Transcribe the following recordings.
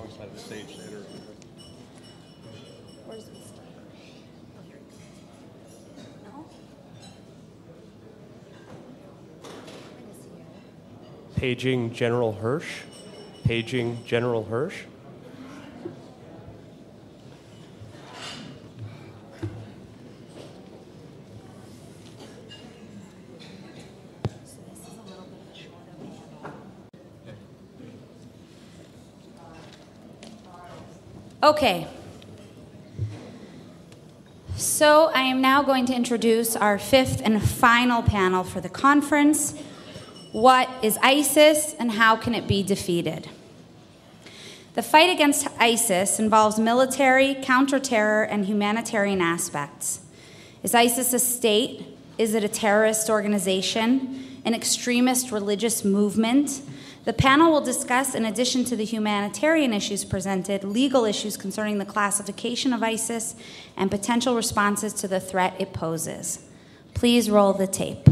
wrong side of the stage to enter. Where's Mr. Oh, here he goes. No? Where is he at? Paging General Hirsch. Paging General Hirsch. So this is a little bit of a shorter panel. Okay. So I am now going to introduce our fifth and final panel for the conference. What is ISIS and how can it be defeated? The fight against ISIS involves military, counterterror, and humanitarian aspects. Is ISIS a state? Is it a terrorist organization? An extremist religious movement? The panel will discuss, in addition to the humanitarian issues presented, legal issues concerning the classification of ISIS and potential responses to the threat it poses. Please roll the tape.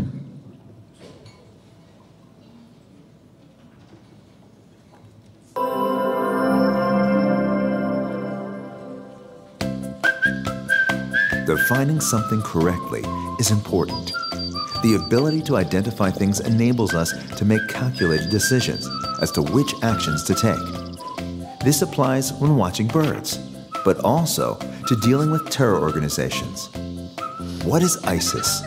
Defining something correctly is important. The ability to identify things enables us to make calculated decisions as to which actions to take. This applies when watching birds, but also to dealing with terror organizations. What is ISIS?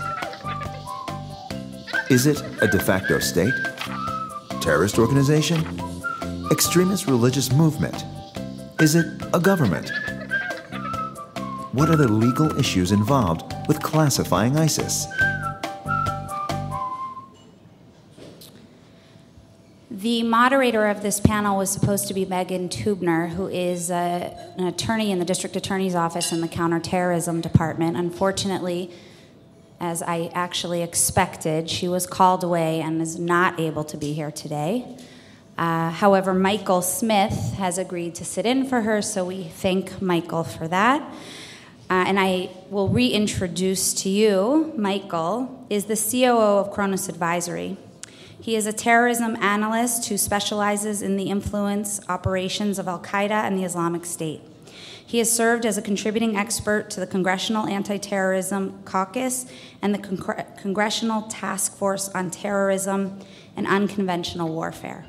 Is it a de facto state? Terrorist organization? Extremist religious movement? Is it a government? What are the legal issues involved with classifying ISIS? Moderator of this panel was supposed to be Megan Tubner, who is uh, an attorney in the district attorney's office in the counterterrorism department. Unfortunately, as I actually expected, she was called away and is not able to be here today. Uh, however, Michael Smith has agreed to sit in for her, so we thank Michael for that. Uh, and I will reintroduce to you Michael is the COO of Kronos Advisory. He is a terrorism analyst who specializes in the influence operations of Al Qaeda and the Islamic State. He has served as a contributing expert to the Congressional Anti Terrorism Caucus and the Congre- Congressional Task Force on Terrorism and Unconventional Warfare.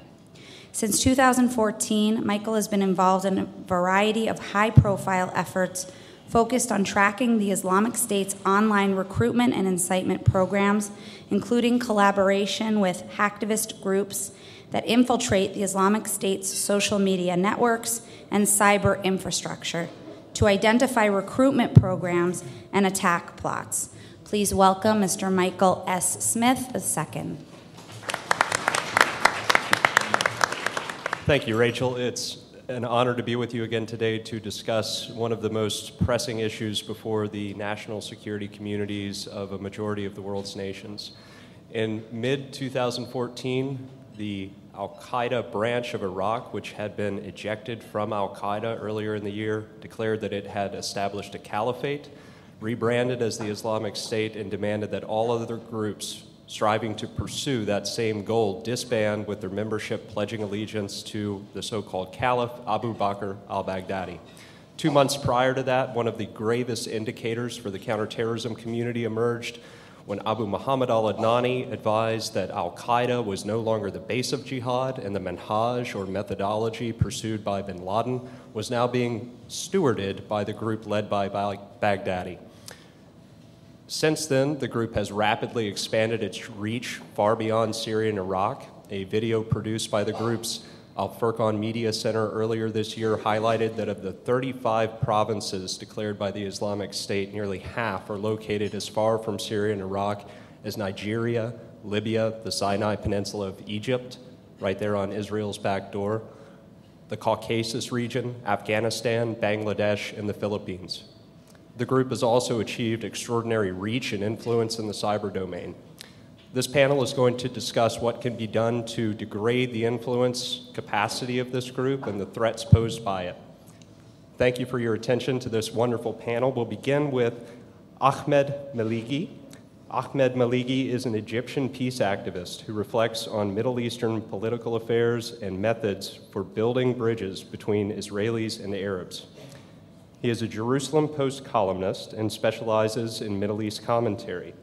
Since 2014, Michael has been involved in a variety of high profile efforts focused on tracking the Islamic State's online recruitment and incitement programs, including collaboration with hacktivist groups that infiltrate the Islamic State's social media networks and cyber infrastructure to identify recruitment programs and attack plots. Please welcome Mr. Michael S. Smith II. Thank you, Rachel. It's an honor to be with you again today to discuss one of the most pressing issues before the national security communities of a majority of the world's nations. In mid 2014, the Al Qaeda branch of Iraq, which had been ejected from Al Qaeda earlier in the year, declared that it had established a caliphate, rebranded as the Islamic State, and demanded that all other groups striving to pursue that same goal disband with their membership pledging allegiance to the so called Caliph Abu Bakr al Baghdadi. Two months prior to that, one of the gravest indicators for the counterterrorism community emerged when Abu Muhammad al Adnani advised that Al Qaeda was no longer the base of jihad and the manhaj or methodology pursued by bin Laden was now being stewarded by the group led by Baghdadi. Since then, the group has rapidly expanded its reach far beyond Syria and Iraq. A video produced by the group's Al Furqan Media Center earlier this year highlighted that of the 35 provinces declared by the Islamic State, nearly half are located as far from Syria and Iraq as Nigeria, Libya, the Sinai Peninsula of Egypt, right there on Israel's back door, the Caucasus region, Afghanistan, Bangladesh, and the Philippines. The group has also achieved extraordinary reach and influence in the cyber domain. This panel is going to discuss what can be done to degrade the influence capacity of this group and the threats posed by it. Thank you for your attention to this wonderful panel. We'll begin with Ahmed Meligy. Ahmed Meligy is an Egyptian peace activist who reflects on Middle Eastern political affairs and methods for building bridges between Israelis and Arabs. He is a Jerusalem Post columnist and specializes in Middle East commentary.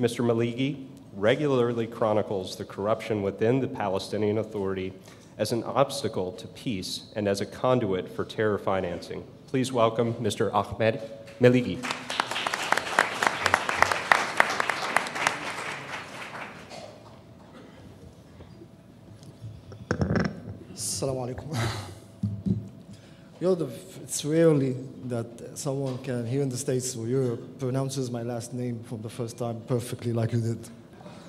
Mr. Meligy regularly chronicles the corruption within the Palestinian Authority as an obstacle to peace and as a conduit for terror financing. Please welcome Mr. Ahmed Meligy. Assalamu alaikum. You know, the, it's rarely that someone can, here in the States or Europe, pronounces my last name from the first time perfectly like you did.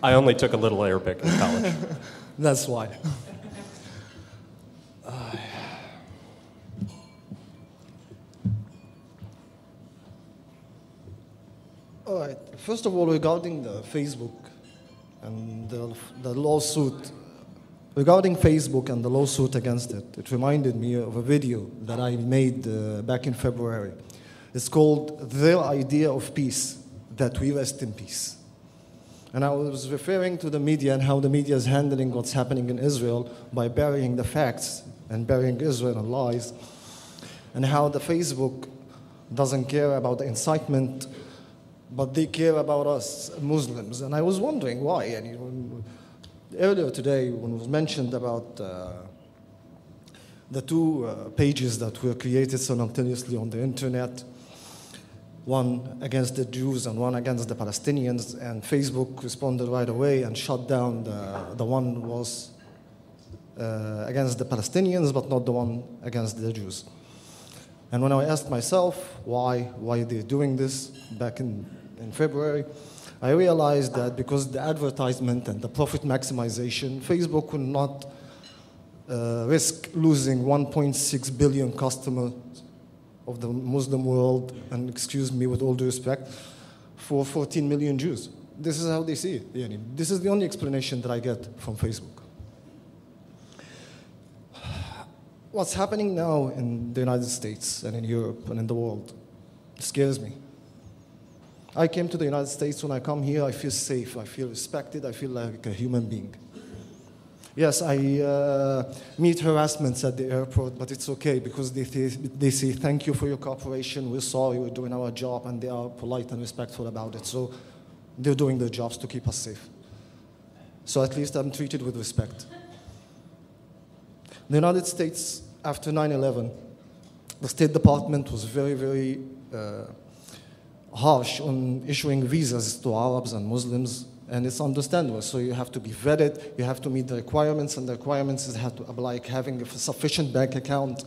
I only took a little Arabic in college. That's why. All right. First of all, regarding the Facebook and the, the lawsuit, regarding Facebook and the lawsuit against it, it reminded me of a video that I made uh, back in February. It's called Their Idea of Peace, That We Rest in Peace. And I was referring to the media and how the media is handling what's happening in Israel by burying the facts and burying Israel in lies, and how the Facebook doesn't care about the incitement, but they care about us Muslims. And I was wondering why. And when, earlier today, when it was mentioned about uh, the two uh, pages that were created simultaneously on the internet, one against the Jews and one against the Palestinians, and Facebook responded right away and shut down the, the one was uh, against the Palestinians, but not the one against the Jews. And when I asked myself why, why they're doing this back in, in February, I realized that because the advertisement and the profit maximization, Facebook would not uh, risk losing 1.6 billion customers of the Muslim world, and excuse me with all due respect, for 14 million Jews. This is how they see it. This is the only explanation that I get from Facebook. What's happening now in the United States and in Europe and in the world scares me. I came to the United States. When I come here, I feel safe. I feel respected. I feel like a human being. Yes, I uh, meet harassments at the airport, but it's okay because they, they say, Thank you for your cooperation. We saw you were doing our job, and they are polite and respectful about it. So they're doing their jobs to keep us safe. So at least I'm treated with respect. The United States, after 9 11, the State Department was very, very uh, harsh on issuing visas to Arabs and Muslims and it's understandable. So you have to be vetted, you have to meet the requirements, and the requirements is have to like having a sufficient bank account,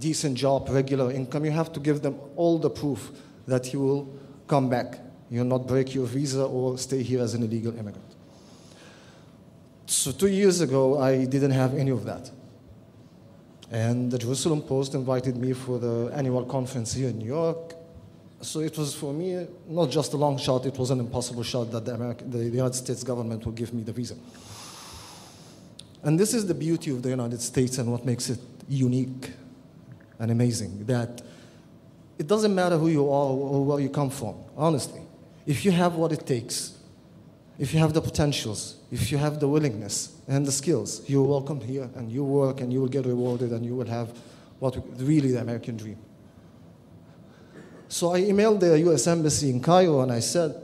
decent job, regular income. You have to give them all the proof that you will come back. You'll not break your visa or stay here as an illegal immigrant. So two years ago, I didn't have any of that. And the Jerusalem Post invited me for the annual conference here in New York. So it was for me not just a long shot, it was an impossible shot that the, American, the United States government would give me the visa. And this is the beauty of the United States and what makes it unique and amazing that it doesn't matter who you are or where you come from, honestly. If you have what it takes, if you have the potentials, if you have the willingness and the skills, you're welcome here and you work and you will get rewarded and you will have what really the American dream. So I emailed the US Embassy in Cairo and I said,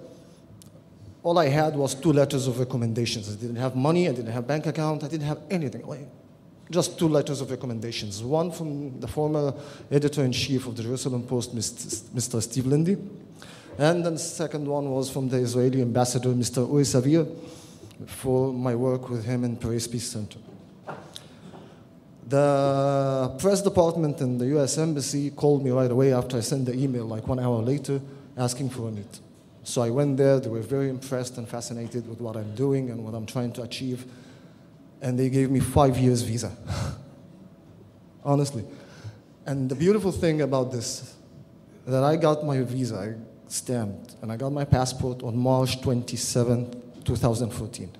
all I had was two letters of recommendations. I didn't have money, I didn't have bank account, I didn't have anything. Just two letters of recommendations. One from the former editor in chief of the Jerusalem Post, Mr. Steve Linde, And then the second one was from the Israeli ambassador, Mr. Uri Savir, for my work with him in Peres Peace Center. The press department and the US Embassy called me right away after I sent the email, like one hour later, asking for a meet. So I went there, they were very impressed and fascinated with what I'm doing and what I'm trying to achieve. And they gave me five years visa. Honestly. And the beautiful thing about this, that I got my visa stamped, and I got my passport on March 27, 2014.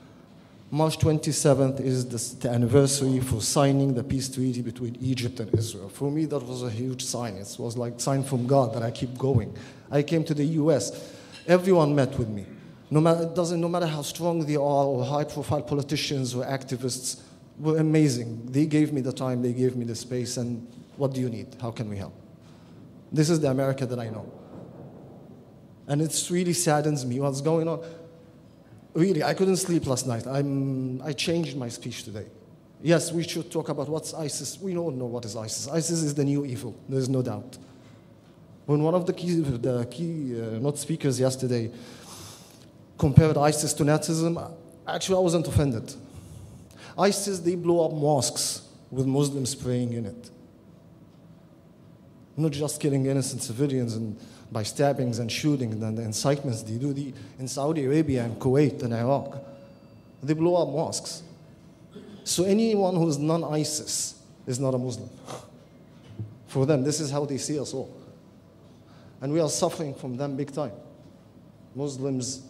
March 27th is the, the, anniversary for signing the peace treaty between Egypt and Israel. For me, that was a huge sign. It was like sign from God that I keep going. I came to the U.S. Everyone met with me. No matter, it doesn't, no matter how strong they are or high profile politicians or activists, were amazing. They gave me the time, they gave me the space, and what do you need? How can we help? This is the America that I know. And it really saddens me what's going on. Really, I couldn't sleep last night. I'm, I changed my speech today. Yes, we should talk about what's ISIS. We all know what is ISIS. ISIS is the new evil, there's no doubt. When one of the key, the key uh, not speakers yesterday compared ISIS to Nazism, actually I wasn't offended. ISIS, they blow up mosques with Muslims praying in it. Not just killing innocent civilians and by stabbings and shootings and the incitements they do the, in Saudi Arabia and Kuwait and Iraq. They blow up mosques. So anyone who is non ISIS is not a Muslim. For them, this is how they see us all. And we are suffering from them big time. Muslims,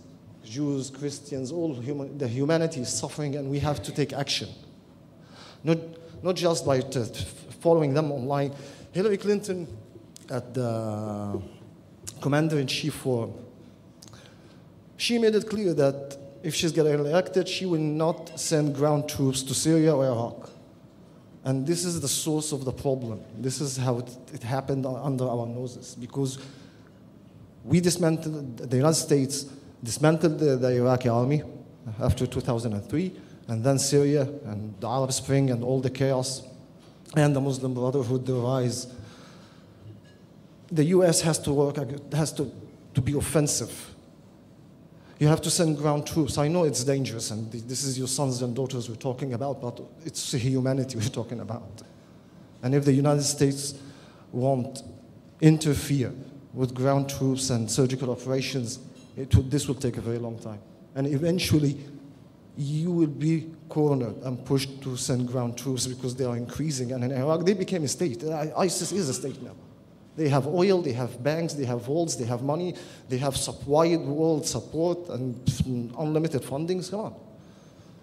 Jews, Christians, all human, the humanity is suffering, and we have to take action. Not, not just by following them online. Hillary Clinton, at the commander in chief forum, she made it clear that if she's getting elected, she will not send ground troops to Syria or Iraq. And this is the source of the problem. This is how it, it happened under our noses. Because we dismantled, the United States dismantled the, the Iraqi army after 2003, and then Syria and the Arab Spring and all the chaos, and the Muslim Brotherhood, the rise. The US has to work, has to, to be offensive you have to send ground troops. I know it's dangerous, and this is your sons and daughters we're talking about, but it's humanity we're talking about. And if the United States won't interfere with ground troops and surgical operations, will, this will take a very long time. And eventually, you will be cornered and pushed to send ground troops because they are increasing. And in Iraq, they became a state. ISIS is a state now. They have oil, they have banks, they have vaults, they have money, they have wide world support and unlimited funding. Come on.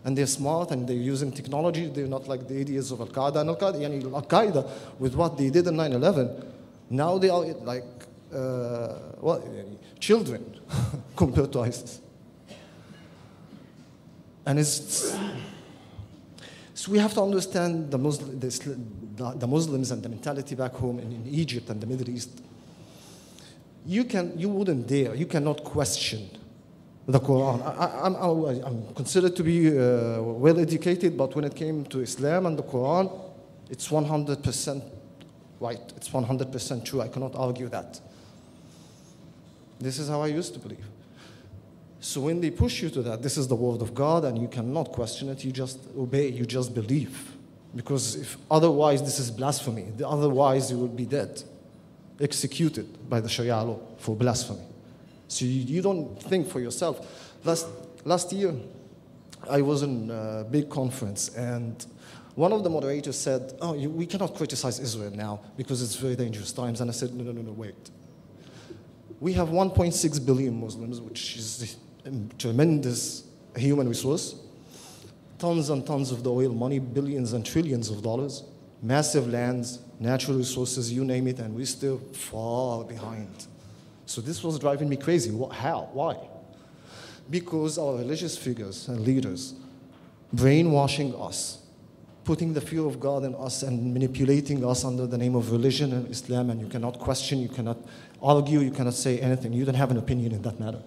And they're smart and they're using technology. They're not like the idiots of Al Qaeda. And Al Qaeda, Al Qaeda, with what they did in 9 11, now they are like uh, well, children compared to ISIS. And it's. So we have to understand the, Muslim, the, the Muslims and the mentality back home in, in, Egypt and the Middle East. You, can, you wouldn't dare, you cannot question the Quran. I, am considered to be uh, well educated, but when it came to Islam and the Quran, it's 100% right. It's 100% true. I cannot argue that. This is how I used to believe. So when they push you to that, this is the word of God, and you cannot question it, you just obey, you just believe. Because if otherwise, this is blasphemy. Otherwise, you will be dead, executed by the Sharia law for blasphemy. So you, you don't think for yourself. Last, last year, I was in a big conference, and one of the moderators said, Oh, you, we cannot criticize Israel now because it's very dangerous times. And I said, No, no, no, no, wait. We have 1.6 billion Muslims, which is a tremendous human resource, tons and tons of the oil money, billions and trillions of dollars, massive lands, natural resources, you name it, and we're still far behind. So this was driving me crazy. What, How? Why? Because our religious figures and leaders brainwashing us, putting the fear of God in us and manipulating us under the name of religion and Islam, and you cannot question, you cannot argue, you cannot say anything. You don't have an opinion in that matter.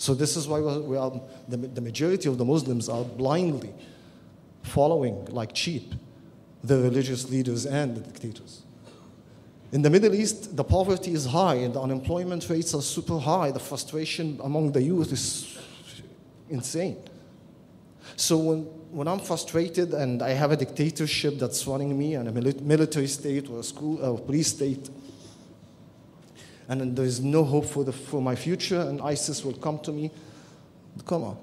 So this is why we are, the, the majority of the Muslims are blindly following, like sheep, the religious leaders and the dictators. In the Middle East, the poverty is high and the unemployment rates are super high. The frustration among the youth is insane. So when, when I'm frustrated and I have a dictatorship that's running me and a military state or a school or a police state, and there is no hope for, the, for my future, and ISIS will come to me. Come on,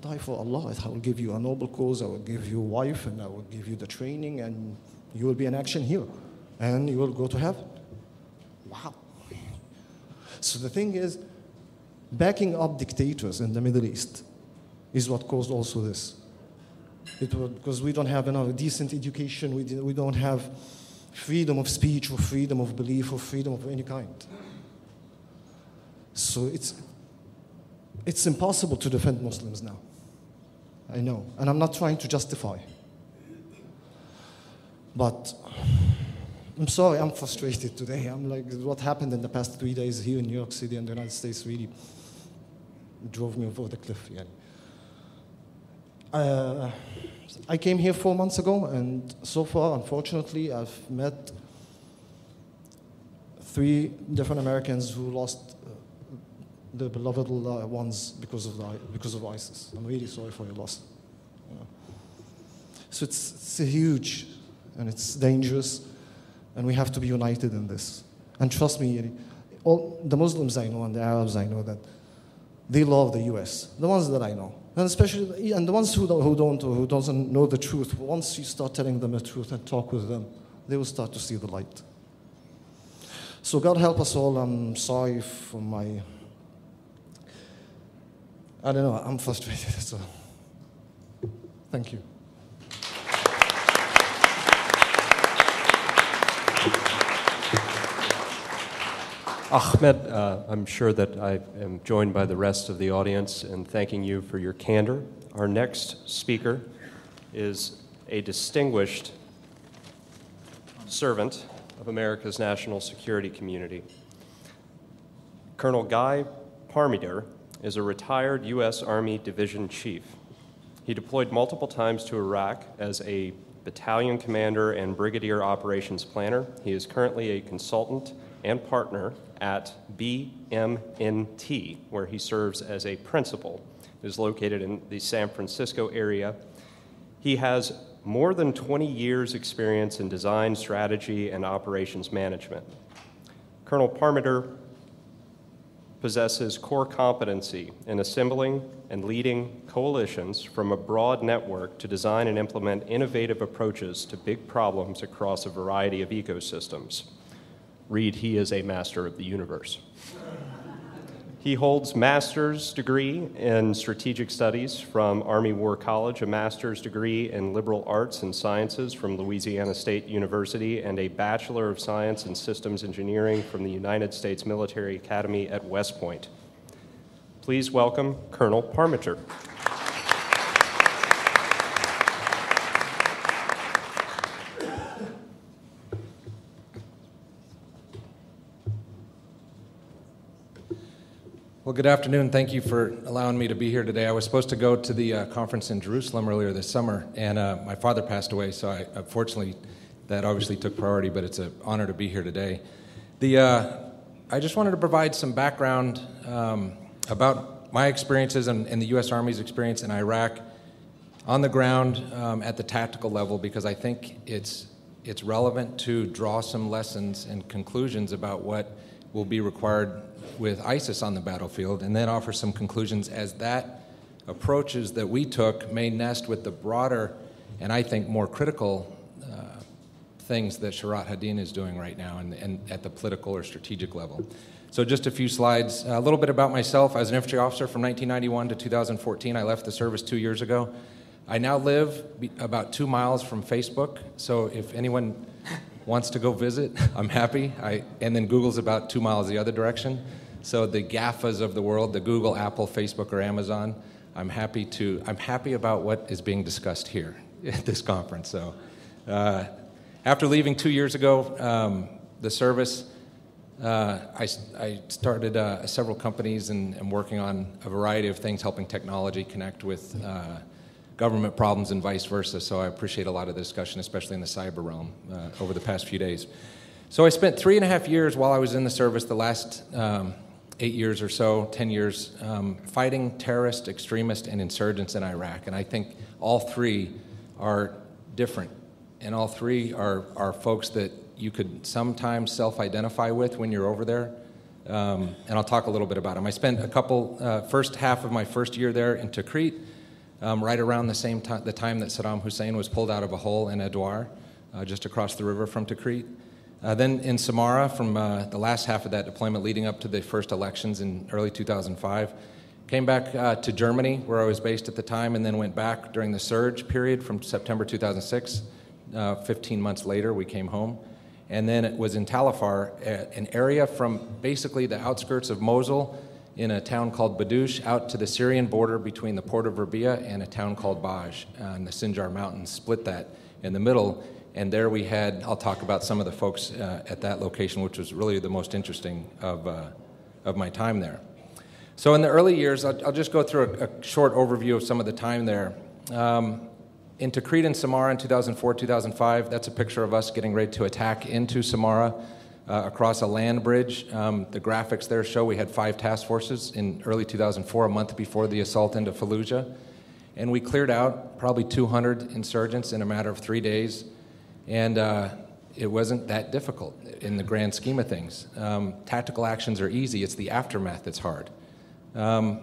die for Allah. I will give you a noble cause, I will give you a wife, and I will give you the training, and you will be an action hero, and you will go to heaven. Wow. So the thing is, backing up dictators in the Middle East is what caused also this. It was, because we don't have enough decent education, we, we don't have freedom of speech or freedom of belief or freedom of any kind. So it's it's impossible to defend Muslims now. I know, and I'm not trying to justify. But I'm sorry, I'm frustrated today. I'm like, what happened in the past three days here in New York City and the United States really drove me over the cliff. Yeah. Uh, I came here four months ago, and so far, unfortunately, I've met three different Americans who lost uh, their beloved uh, ones because of, the, because of ISIS. I'm really sorry for your loss. So it's, it's huge and it's dangerous, and we have to be united in this. And trust me, all the Muslims I know and the Arabs I know that they love the U.S. The ones that I know, and especially and the ones who don't, who don't who doesn't know the truth. Once you start telling them the truth and talk with them, they will start to see the light. So God help us all. I'm sorry for my. I don't know. I'm frustrated. So, thank you. Ahmed, uh, I'm sure that I am joined by the rest of the audience in thanking you for your candor. Our next speaker is a distinguished servant of America's national security community. Colonel Guy Parmeter is a retired U.S. Army Division Chief. He deployed multiple times to Iraq as a battalion commander and brigadier operations planner. He is currently a consultant and partner at BMNT, where he serves as a principal. It is located in the San Francisco area. He has more than 20 years' experience in design, strategy, and operations management. Colonel Parmeter possesses core competency in assembling and leading coalitions from a broad network to design and implement innovative approaches to big problems across a variety of ecosystems. Read, he is a master of the universe. He holds master's degree in strategic studies from Army War College, a master's degree in liberal arts and sciences from Louisiana State University, and a bachelor of science in systems engineering from the United States Military Academy at West Point. Please welcome Colonel Parmeter. Well, good afternoon. Thank you for allowing me to be here today. I was supposed to go to the uh, conference in Jerusalem earlier this summer, and uh, my father passed away, so I, unfortunately, that obviously took priority, but it's an honor to be here today. The, uh, I just wanted to provide some background um, about my experiences and, and, the U.S. Army's experience in Iraq on the ground um, at the tactical level because I think it's, it's relevant to draw some lessons and conclusions about what will be required with ISIS on the battlefield, and then offer some conclusions as that approaches that we took may nest with the broader and I think more critical uh, things that Shurat HaDin is doing right now and, and, at the political or strategic level. So, just a few slides. A little bit about myself. I was an infantry officer from 1991 to 2014. I left the service two years ago. I now live about two miles from Facebook, so if anyone wants to go visit, I'm happy. I, and then Google's about two miles the other direction. So the GAFAs of the world, the Google, Apple, Facebook, or Amazon, I'm happy to. I'm happy about what is being discussed here at this conference. So, uh, after leaving two years ago, um, the service, uh, I, I, started uh, several companies and, and, working on a variety of things, helping technology connect with uh, government problems and vice versa. So I appreciate a lot of the discussion, especially in the cyber realm, uh, over the past few days. So I spent three and a half years while I was in the service, the last um, eight years or so, 10 years, um, fighting terrorists, extremists, and insurgents in Iraq. And I think all three are different. And all three are, are folks that you could sometimes self identify with when you're over there. Um, and I'll talk a little bit about them. I spent a couple, uh, first half of my first year there in Tikrit, um, right around the same time, the time that Saddam Hussein was pulled out of a hole in Adwar, uh, just across the river from Tikrit. Uh, then in Samarra, from uh, the last half of that deployment leading up to the first elections in early 2005, came back uh, to Germany, where I was based at the time, and then went back during the surge period from September 2006. Uh, 15 months later, we came home. And then it was in Tal Afar, an area from basically the outskirts of Mosul in a town called Badouche out to the Syrian border between the port of Rabia and a town called Baj on the Sinjar Mountains, split that in the middle. And there we had, I'll talk about some of the folks uh, at that location, which was really the most interesting of, uh, of my time there. So, in the early years, I'll, I'll just go through a, a, short overview of some of the time there. Um, in Tikrit and Samarra in 2004 2005, that's a picture of us getting ready to attack into Samarra uh, across a land bridge. Um, the graphics there show we had five task forces in early 2004, a month before the assault into Fallujah. And we cleared out probably 200 insurgents in a matter of three days. And uh, it wasn't that difficult in the grand scheme of things. Um, tactical actions are easy, it's the aftermath that's hard. Um,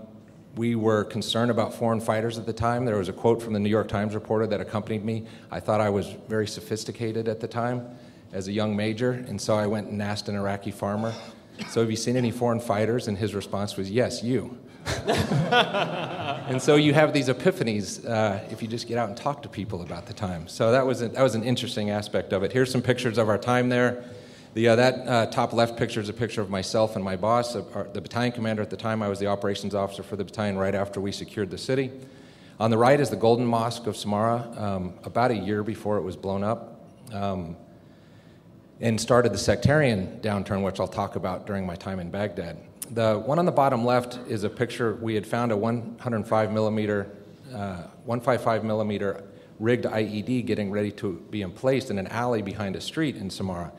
we were concerned about foreign fighters at the time. There was a quote from the New York Times reporter that accompanied me. I thought I was very sophisticated at the time as a young major, and so I went and asked an Iraqi farmer, So, have you seen any foreign fighters? And his response was, Yes, you. and so you have these epiphanies uh, if you just get out and talk to people about the time. So that was, a, that was an interesting aspect of it. Here's some pictures of our time there. The, uh, that uh, top left picture is a picture of myself and my boss, uh, our, the battalion commander at the time. I was the operations officer for the battalion right after we secured the city. On the right is the Golden Mosque of Samarra, um, about a year before it was blown up, um, and started the sectarian downturn, which I'll talk about during my time in Baghdad. The one on the bottom left is a picture we had found a 105 millimeter, uh, 155 millimeter rigged IED getting ready to be emplaced in an alley behind a street in Samarra.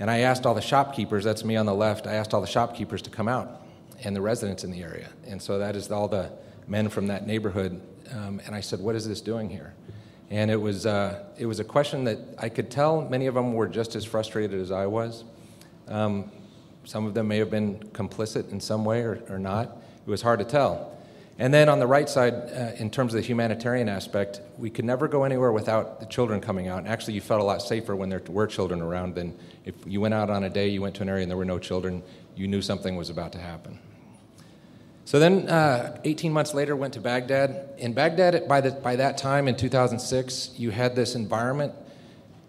And I asked all the shopkeepers, that's me on the left, I asked all the shopkeepers to come out and the residents in the area. And so that is all the men from that neighborhood. Um, and I said, What is this doing here? And it was, uh, it was a question that I could tell many of them were just as frustrated as I was. Um, some of them may have been complicit in some way or, or not. It was hard to tell. And then on the right side, uh, in terms of the humanitarian aspect, we could never go anywhere without the children coming out. And actually, you felt a lot safer when there were children around than if you went out on a day, you went to an area and there were no children, you knew something was about to happen. So then, uh, 18 months later, went to Baghdad. In Baghdad, by, the, by that time in 2006, you had this environment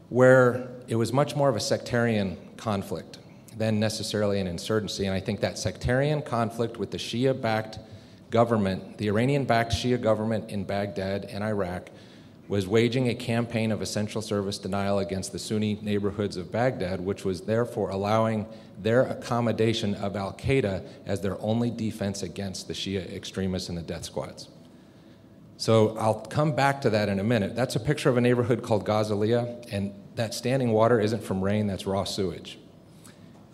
where it was much more of a sectarian conflict than necessarily an insurgency. And I think that sectarian conflict with the Shia backed government, the Iranian backed Shia government in Baghdad and Iraq, was waging a campaign of essential service denial against the Sunni neighborhoods of Baghdad, which was therefore allowing their accommodation of Al Qaeda as their only defense against the Shia extremists and the death squads. So I'll come back to that in a minute. That's a picture of a neighborhood called Ghazalia, and that standing water isn't from rain, that's raw sewage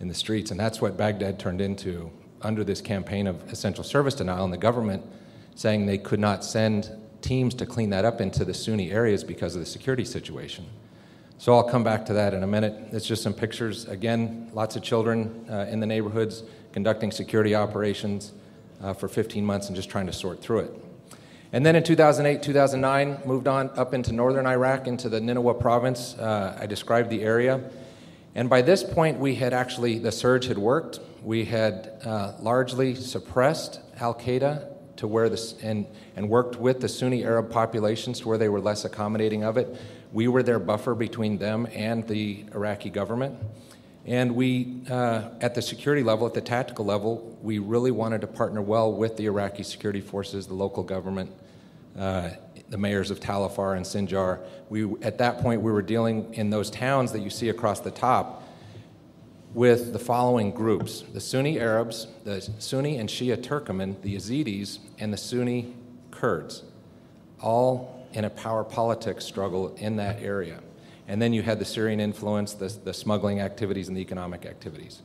in the streets. And that's what Baghdad turned into under this campaign of essential service denial, and the government saying they could not send teams to clean that up into the Sunni areas because of the security situation. So I'll come back to that in a minute. It's just some pictures. Again, lots of children uh, in the neighborhoods conducting security operations uh, for 15 months and just trying to sort through it. And then in 2008, 2009, moved on up into northern Iraq, into the Nineveh province. Uh, I described the area. And by this point, we had actually, the surge had worked. We had uh, largely suppressed Al Qaeda to where this, and, and worked with the Sunni Arab populations to where they were less accommodating of it. We were their buffer between them and the Iraqi government. And we, uh, at the security level, at the tactical level, we really wanted to partner well with the Iraqi security forces, the local government, uh, the mayors of Tal Afar and Sinjar. We, at that point, we were dealing in those towns that you see across the top with the following groups the Sunni Arabs, the Sunni and Shia Turkmen, the Yazidis, and the Sunni Kurds, all in a power politics struggle in that area. And then you had the Syrian influence, the, the smuggling activities, and the economic activities.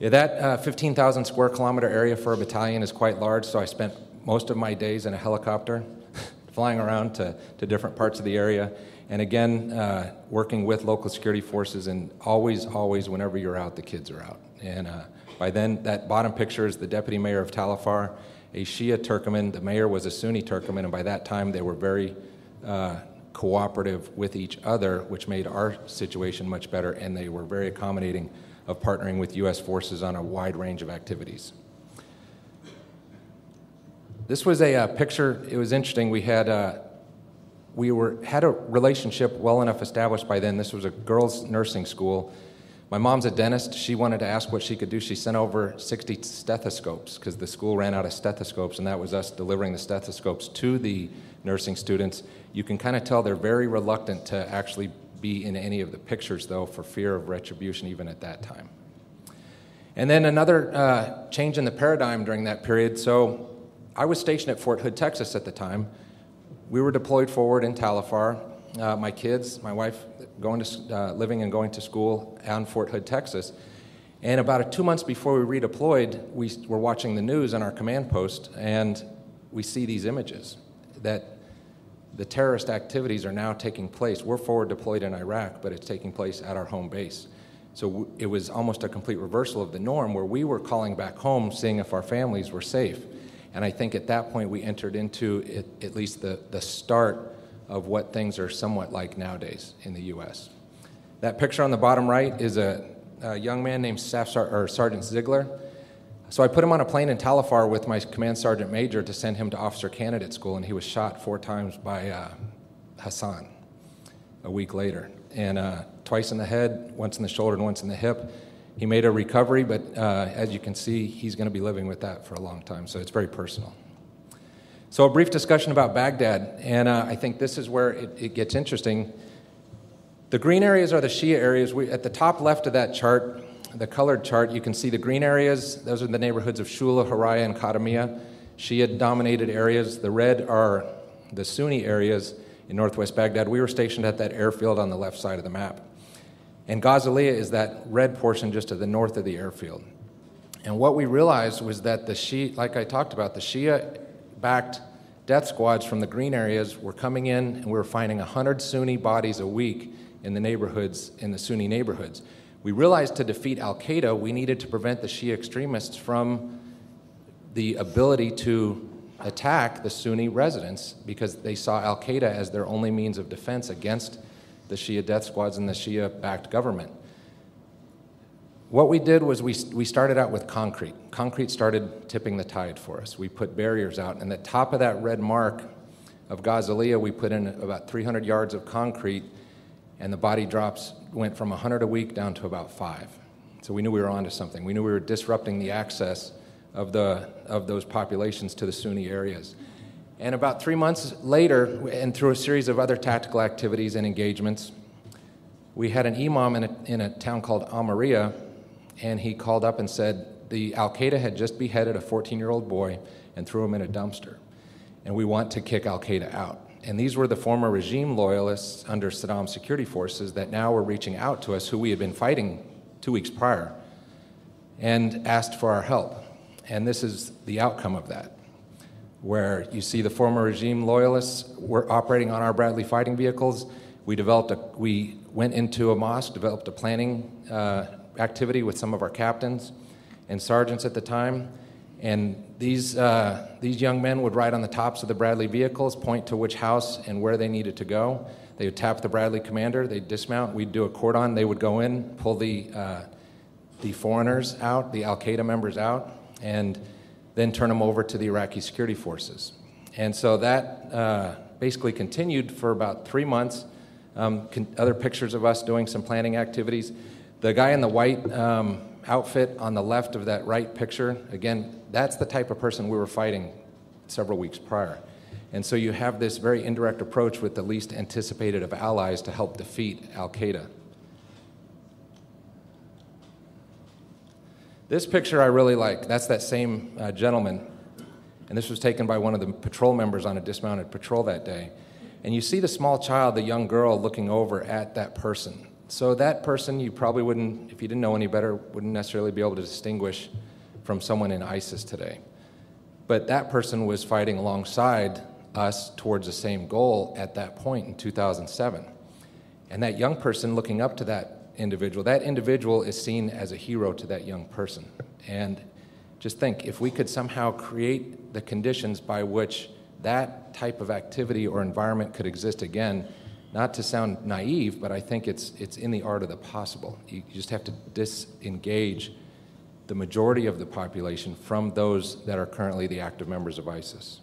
Yeah, that uh, 15,000 square kilometer area for a battalion is quite large, so I spent most of my days in a helicopter flying around to, to different parts of the area. And again, uh, working with local security forces, and always, always, whenever you're out, the kids are out. And uh, by then, that bottom picture is the deputy mayor of Tal Afar, a Shia Turkmen. The mayor was a Sunni Turkmen, and by that time, they were very uh, cooperative with each other, which made our situation much better, and they were very accommodating of partnering with U.S. forces on a wide range of activities. This was a uh, picture, it was interesting. We had, uh, we were, had a relationship well enough established by then. This was a girls' nursing school. My mom's a dentist. She wanted to ask what she could do. She sent over 60 stethoscopes because the school ran out of stethoscopes, and that was us delivering the stethoscopes to the nursing students. You can kind of tell they're very reluctant to actually be in any of the pictures, though, for fear of retribution, even at that time. And then another uh, change in the paradigm during that period. So I was stationed at Fort Hood, Texas at the time. We were deployed forward in Tal Afar. Uh, my kids, my wife, going to, uh, living and going to school on Fort Hood, Texas. And about two months before we redeployed, we were watching the news on our command post, and we see these images that the terrorist activities are now taking place. We're forward deployed in Iraq, but it's taking place at our home base. So it was almost a complete reversal of the norm where we were calling back home, seeing if our families were safe. And I think at that point we entered into it, at least the, the start of what things are somewhat like nowadays in the U.S. That picture on the bottom right is a, a young man named Sar- Sergeant Ziegler. So I put him on a plane in Tal Afar with my command sergeant major to send him to officer candidate school, and he was shot four times by uh, Hasan a week later. And uh, twice in the head, once in the shoulder, and once in the hip. He made a recovery, but uh, as you can see, he's going to be living with that for a long time, so it's very personal. So, a brief discussion about Baghdad, and uh, I think this is where it, it, gets interesting. The green areas are the Shia areas. We, at the top left of that chart, the colored chart, you can see the green areas. Those are the neighborhoods of Shula, Haraya, and Kadamiyah, Shia dominated areas. The red are the Sunni areas in northwest Baghdad. We were stationed at that airfield on the left side of the map. And Ghazaliyah is that red portion just to the north of the airfield. And what we realized was that the Shia, like I talked about, the Shia backed death squads from the green areas were coming in and we were finding 100 Sunni bodies a week in the neighborhoods, in the Sunni neighborhoods. We realized to defeat Al Qaeda, we needed to prevent the Shia extremists from the ability to attack the Sunni residents because they saw Al Qaeda as their only means of defense against the Shia death squads and the Shia backed government. What we did was we, we started out with concrete. Concrete started tipping the tide for us. We put barriers out, and the top of that red mark of Ghazaliyah, we put in about 300 yards of concrete, and the body drops went from 100 a week down to about five. So we knew we were onto something. We knew we were disrupting the access of, the, of those populations to the Sunni areas. And about three months later, and through a series of other tactical activities and engagements, we had an imam in a, in a town called Amaria, and he called up and said the Al Qaeda had just beheaded a 14 year old boy and threw him in a dumpster. And we want to kick Al Qaeda out. And these were the former regime loyalists under Saddam's security forces that now were reaching out to us, who we had been fighting two weeks prior, and asked for our help. And this is the outcome of that where you see the former regime loyalists were operating on our Bradley fighting vehicles. We developed a, we went into a mosque, developed a planning uh, activity with some of our captains and sergeants at the time. And these, uh, these young men would ride on the tops of the Bradley vehicles, point to which house and where they needed to go. They would tap the Bradley commander, they'd dismount, we'd do a cordon, they would go in, pull the, uh, the foreigners out, the Al Qaeda members out, and then turn them over to the Iraqi security forces. And so that uh, basically continued for about three months. Um, con- other pictures of us doing some planning activities. The guy in the white um, outfit on the left of that right picture, again, that's the type of person we were fighting several weeks prior. And so you have this very indirect approach with the least anticipated of allies to help defeat Al Qaeda. This picture I really like. That's that same uh, gentleman. And this was taken by one of the patrol members on a dismounted patrol that day. And you see the small child, the young girl, looking over at that person. So that person, you probably wouldn't, if you didn't know any better, wouldn't necessarily be able to distinguish from someone in ISIS today. But that person was fighting alongside us towards the same goal at that point in 2007. And that young person looking up to that individual, that individual is seen as a hero to that young person. And just think if we could somehow create the conditions by which that type of activity or environment could exist again, not to sound naive, but I think it's, it's in the art of the possible. You just have to disengage the majority of the population from those that are currently the active members of ISIS.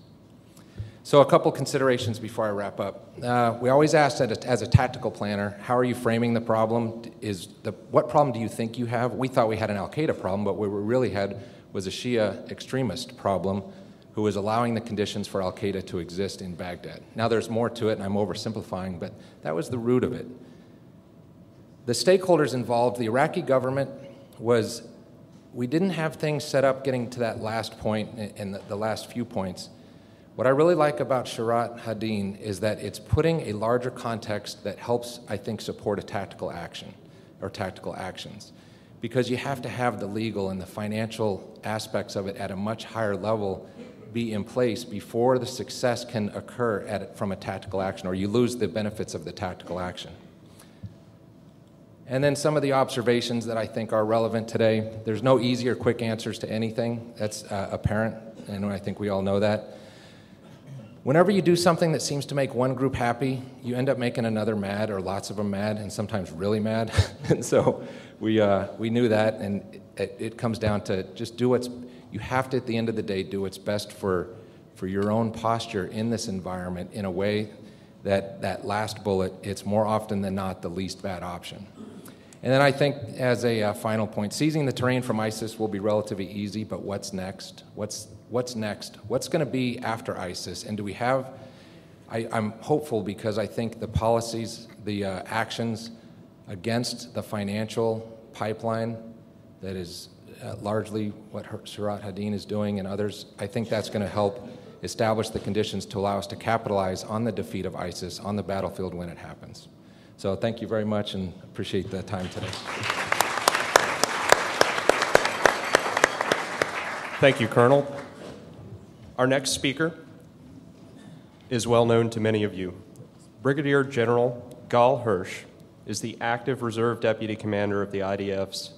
So, a couple considerations before I wrap up. Uh, we always ask as a, as a tactical planner, how are you framing the problem? Is the, what problem do you think you have? We thought we had an Al Qaeda problem, but what we really had was a Shia extremist problem who was allowing the conditions for Al Qaeda to exist in Baghdad. Now, there's more to it, and I'm oversimplifying, but that was the root of it. The stakeholders involved, the Iraqi government, was we didn't have things set up getting to that last point and the, the last few points. What I really like about Shurat HaDin is that it's putting a larger context that helps, I think, support a tactical action or tactical actions. Because you have to have the legal and the financial aspects of it at a much higher level be in place before the success can occur at, from a tactical action, or you lose the benefits of the tactical action. And then some of the observations that I think are relevant today. There's no easy or quick answers to anything. That's uh, apparent, and I think we all know that. Whenever you do something that seems to make one group happy, you end up making another mad, or lots of them mad, and sometimes really mad. and so we, uh, we knew that, and it, it comes down to just do what's, you have to, at the end of the day, do what's best for, for your own posture in this environment in a way that that last bullet, it's more often than not the least bad option. And then I think, as a uh, final point, seizing the terrain from ISIS will be relatively easy, but what's next? What's, what's next? What's going to be after ISIS? And do we have, I, am hopeful because I think the policies, the uh, actions against the financial pipeline that is uh, largely what Shurat HaDin is doing and others, I think that's going to help establish the conditions to allow us to capitalize on the defeat of ISIS on the battlefield when it happens. So thank you very much and appreciate the time today. Thank you, Colonel. Our next speaker is well known to many of you. Brigadier General Gal Hirsch is the active reserve deputy commander of the IDF's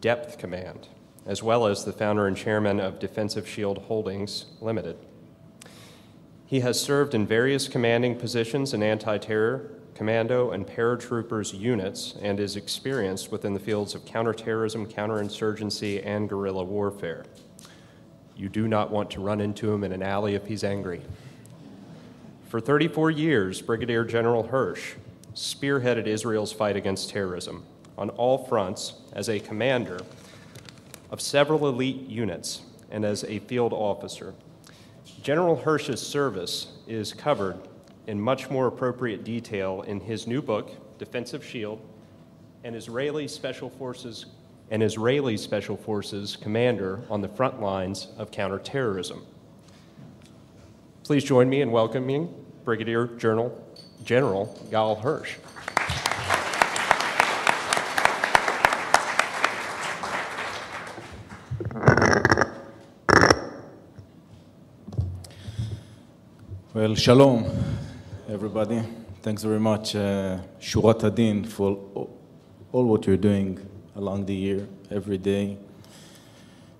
Depth Command, as well as the founder and chairman of Defensive Shield Holdings Limited. He has served in various commanding positions in anti terror, commando, and paratroopers units and is experienced within the fields of counterterrorism, counterinsurgency, and guerrilla warfare. You do not want to run into him in an alley if he's angry. For 34 years, Brigadier General Hirsch spearheaded Israel's fight against terrorism on all fronts as a commander of several elite units and as a field officer. General Hirsch's service is covered in much more appropriate detail in his new book, Defensive Shield, and Israeli Special Forces and Israeli Special Forces commander on the front lines of counterterrorism. Please join me in welcoming Brigadier General, General Gal Hirsch. Well, shalom everybody. Thanks very much, uh, Shurat HaDin, for all what you're doing along the year, every day.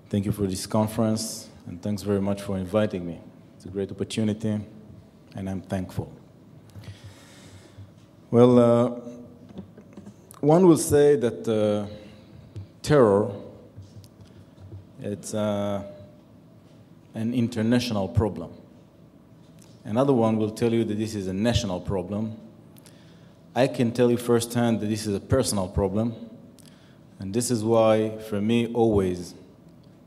Thank you for this conference, and thanks very much for inviting me. It's a great opportunity, and I'm thankful. Well, uh, one will say that uh, terror it's uh, an international problem. Another one will tell you that this is a national problem. I can tell you firsthand that this is a personal problem. And this is why, for me, always,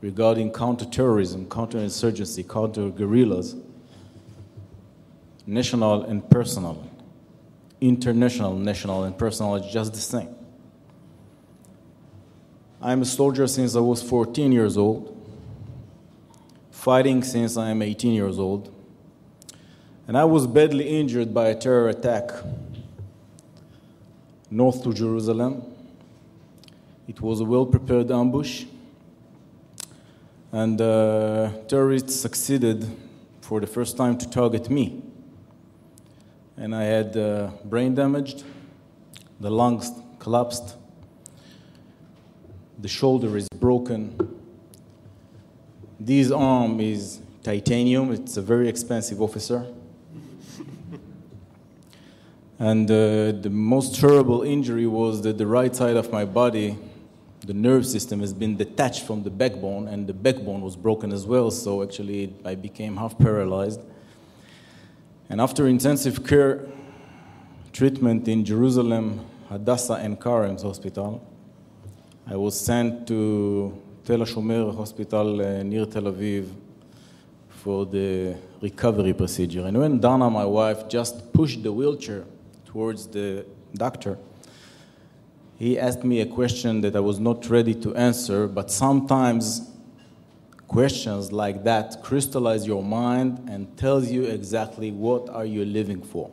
regarding counterterrorism, counterinsurgency, counter guerrillas, national and personal, international, national, and personal is just the same. I'm a soldier since I was 14 years old, fighting since I am 18 years old and I was badly injured by a terror attack north to Jerusalem. It was a well prepared ambush, and uh, terrorists succeeded for the first time to target me. And I had uh, brain damage, the lungs collapsed, the shoulder is broken, this arm is titanium, it's a very expensive officer. And uh, the most terrible injury was that the right side of my body, the nerve system has been detached from the backbone, and the backbone was broken as well. So actually, I became half paralyzed. And after intensive care treatment in Jerusalem, Hadassah Ein Kerem's Hospital, I was sent to Tel HaShomer Hospital uh, near Tel Aviv for the recovery procedure. And when Dana, my wife, just pushed the wheelchair towards the doctor, he asked me a question that I was not ready to answer, but sometimes questions like that crystallize your mind and tells you exactly what are you living for.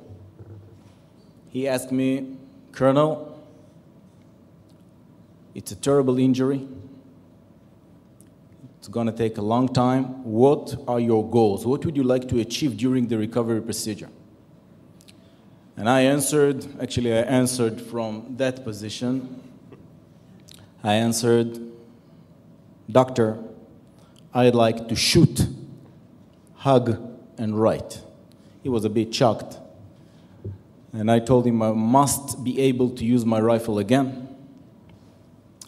He asked me, Colonel, it's a terrible injury. It's going to take a long time. What are your goals? What would you like to achieve during the recovery procedure? And I answered, actually, I answered from that position. I answered, Doctor, I'd like to shoot, hug, and write. He was a bit shocked. And I told him I must be able to use my rifle again.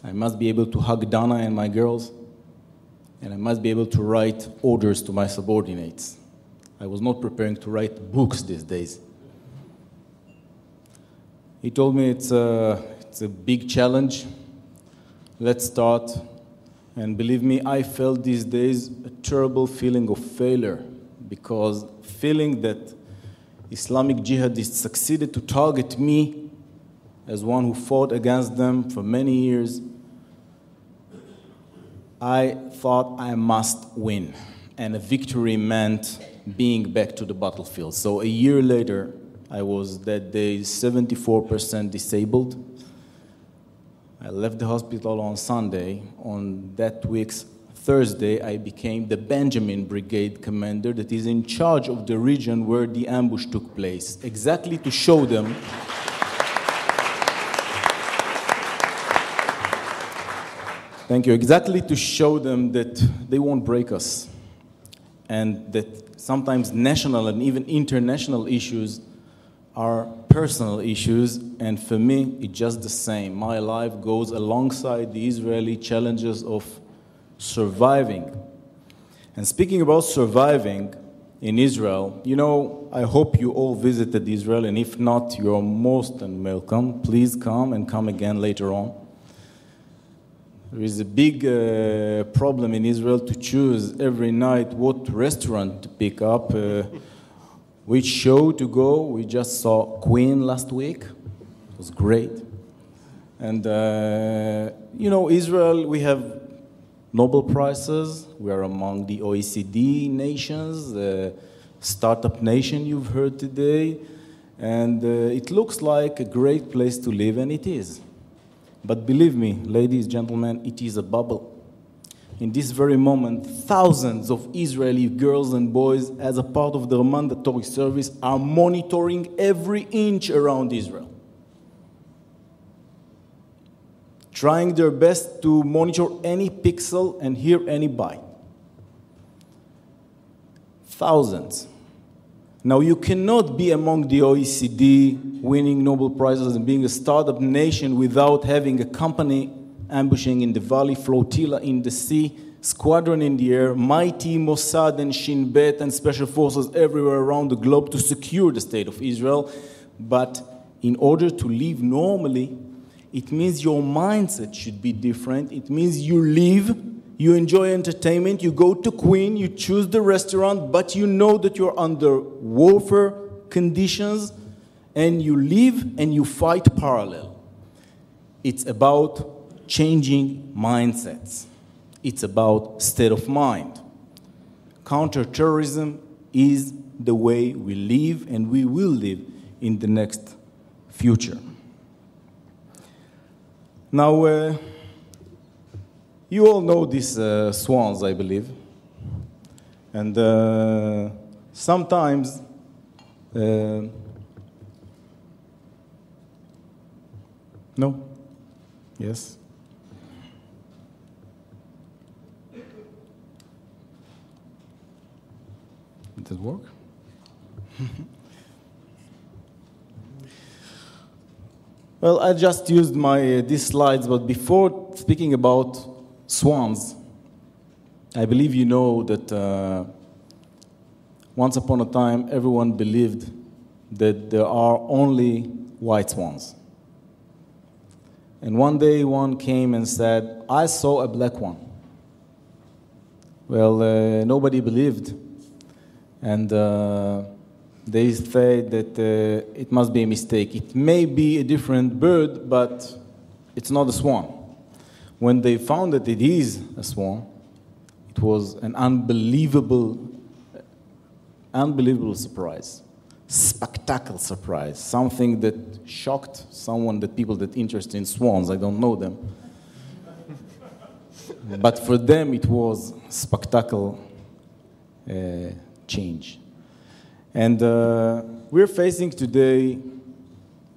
I must be able to hug Dana and my girls. And I must be able to write orders to my subordinates. I was not preparing to write books these days. He told me it's a, it's a big challenge. Let's start. And believe me, I felt these days a terrible feeling of failure because feeling that Islamic jihadists succeeded to target me as one who fought against them for many years, I thought I must win. And a victory meant being back to the battlefield. So a year later, I was that day 74% disabled. I left the hospital on Sunday. On that week's Thursday, I became the Benjamin Brigade commander that is in charge of the region where the ambush took place, exactly to show them. Thank you. Exactly to show them that they won't break us and that sometimes national and even international issues are personal issues, and for me, it's just the same. My life goes alongside the Israeli challenges of surviving. And speaking about surviving in Israel, you know, I hope you all visited Israel, and if not, you're most welcome. Please come and come again later on. There is a big uh, problem in Israel to choose every night what restaurant to pick up. Uh, which show to go. We just saw Queen last week. It was great. And, uh, you know, Israel, we have Nobel Prizes. We are among the OECD nations, the startup nation you've heard today. And uh, it looks like a great place to live, and it is. But believe me, ladies, and gentlemen, it is a bubble in this very moment, thousands of Israeli girls and boys, as a part of their mandatory service, are monitoring every inch around Israel. Trying their best to monitor any pixel and hear any byte. Thousands. Now, you cannot be among the OECD, winning Nobel Prizes, and being a startup nation without having a company ambushing in the valley, flotilla in the sea, squadron in the air, mighty Mossad and Shin Bet and special forces everywhere around the globe to secure the state of Israel. But in order to live normally, it means your mindset should be different. It means you live, you enjoy entertainment, you go to Queen, you choose the restaurant, but you know that you're under warfare conditions and you live and you fight parallel. It's about changing mindsets. It's about state of mind. Counterterrorism is the way we live and we will live in the next future. Now, uh, you all know these uh, swans, I believe. And uh, sometimes uh, no? Yes? It work? well, I just used my uh, these slides, but before speaking about swans, I believe you know that uh, once upon a time, everyone believed that there are only white swans. And one day, one came and said, I saw a black one. Well, uh, nobody believed. And uh, they say that uh, it must be a mistake. It may be a different bird, but it's not a swan. When they found that it is a swan, it was an unbelievable, unbelievable surprise. Spectacular surprise. Something that shocked someone, that people that interested in swans, I don't know them. but for them, it was spectacular uh, change. And uh, we're facing today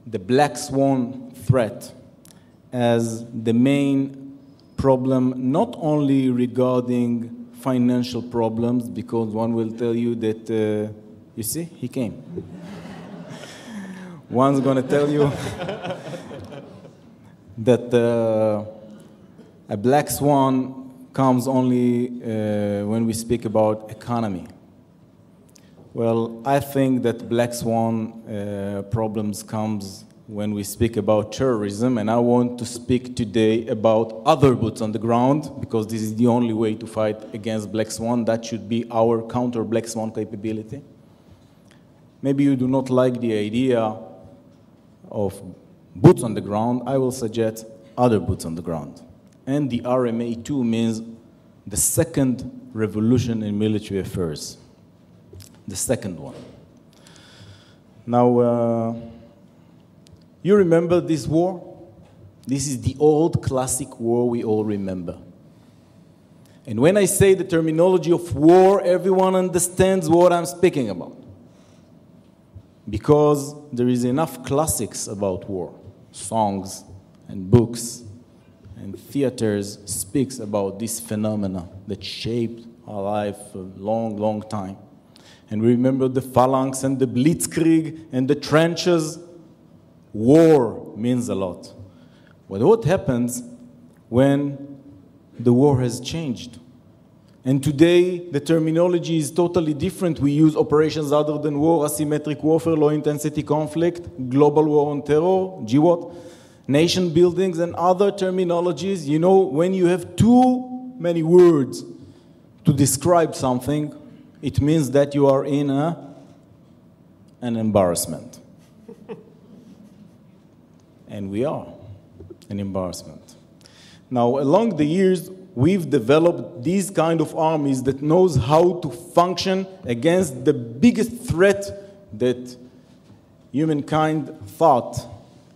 the black swan threat as the main problem, not only regarding financial problems, because one will tell you that, uh, you see, he came. One's going to tell you that uh, a black swan comes only uh, when we speak about economy. Well, I think that black swan uh, problems comes when we speak about terrorism, and I want to speak today about other boots on the ground because this is the only way to fight against black swan. That should be our counter black swan capability. Maybe you do not like the idea of boots on the ground. I will suggest other boots on the ground. And the RMA 2 means the second revolution in military affairs the second one. Now, uh, you remember this war? This is the old classic war we all remember. And when I say the terminology of war, everyone understands what I'm speaking about. Because there is enough classics about war, songs and books and theaters speaks about this phenomena that shaped our life for a long, long time and we remember the phalanx and the blitzkrieg and the trenches. War means a lot. But what happens when the war has changed? And today, the terminology is totally different. We use operations other than war, asymmetric warfare, low intensity conflict, global war on terror, GWOT, nation buildings, and other terminologies. You know, when you have too many words to describe something, it means that you are in a, an embarrassment. and we are an embarrassment. Now, along the years, we've developed these kind of armies that knows how to function against the biggest threat that humankind thought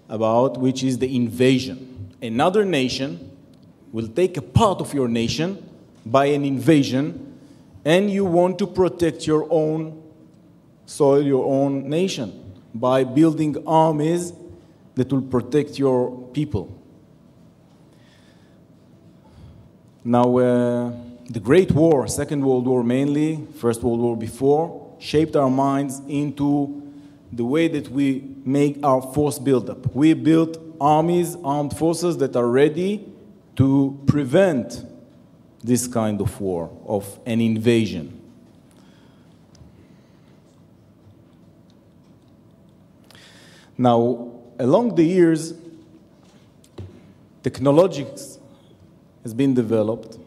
about, which is the invasion. Another nation will take a part of your nation by an invasion and you want to protect your own soil, your own nation, by building armies that will protect your people. Now, uh, the Great War, Second World War mainly, First World War before, shaped our minds into the way that we make our force buildup. We built armies, armed forces that are ready to prevent this kind of war, of an invasion. Now, along the years, technologies has been developed,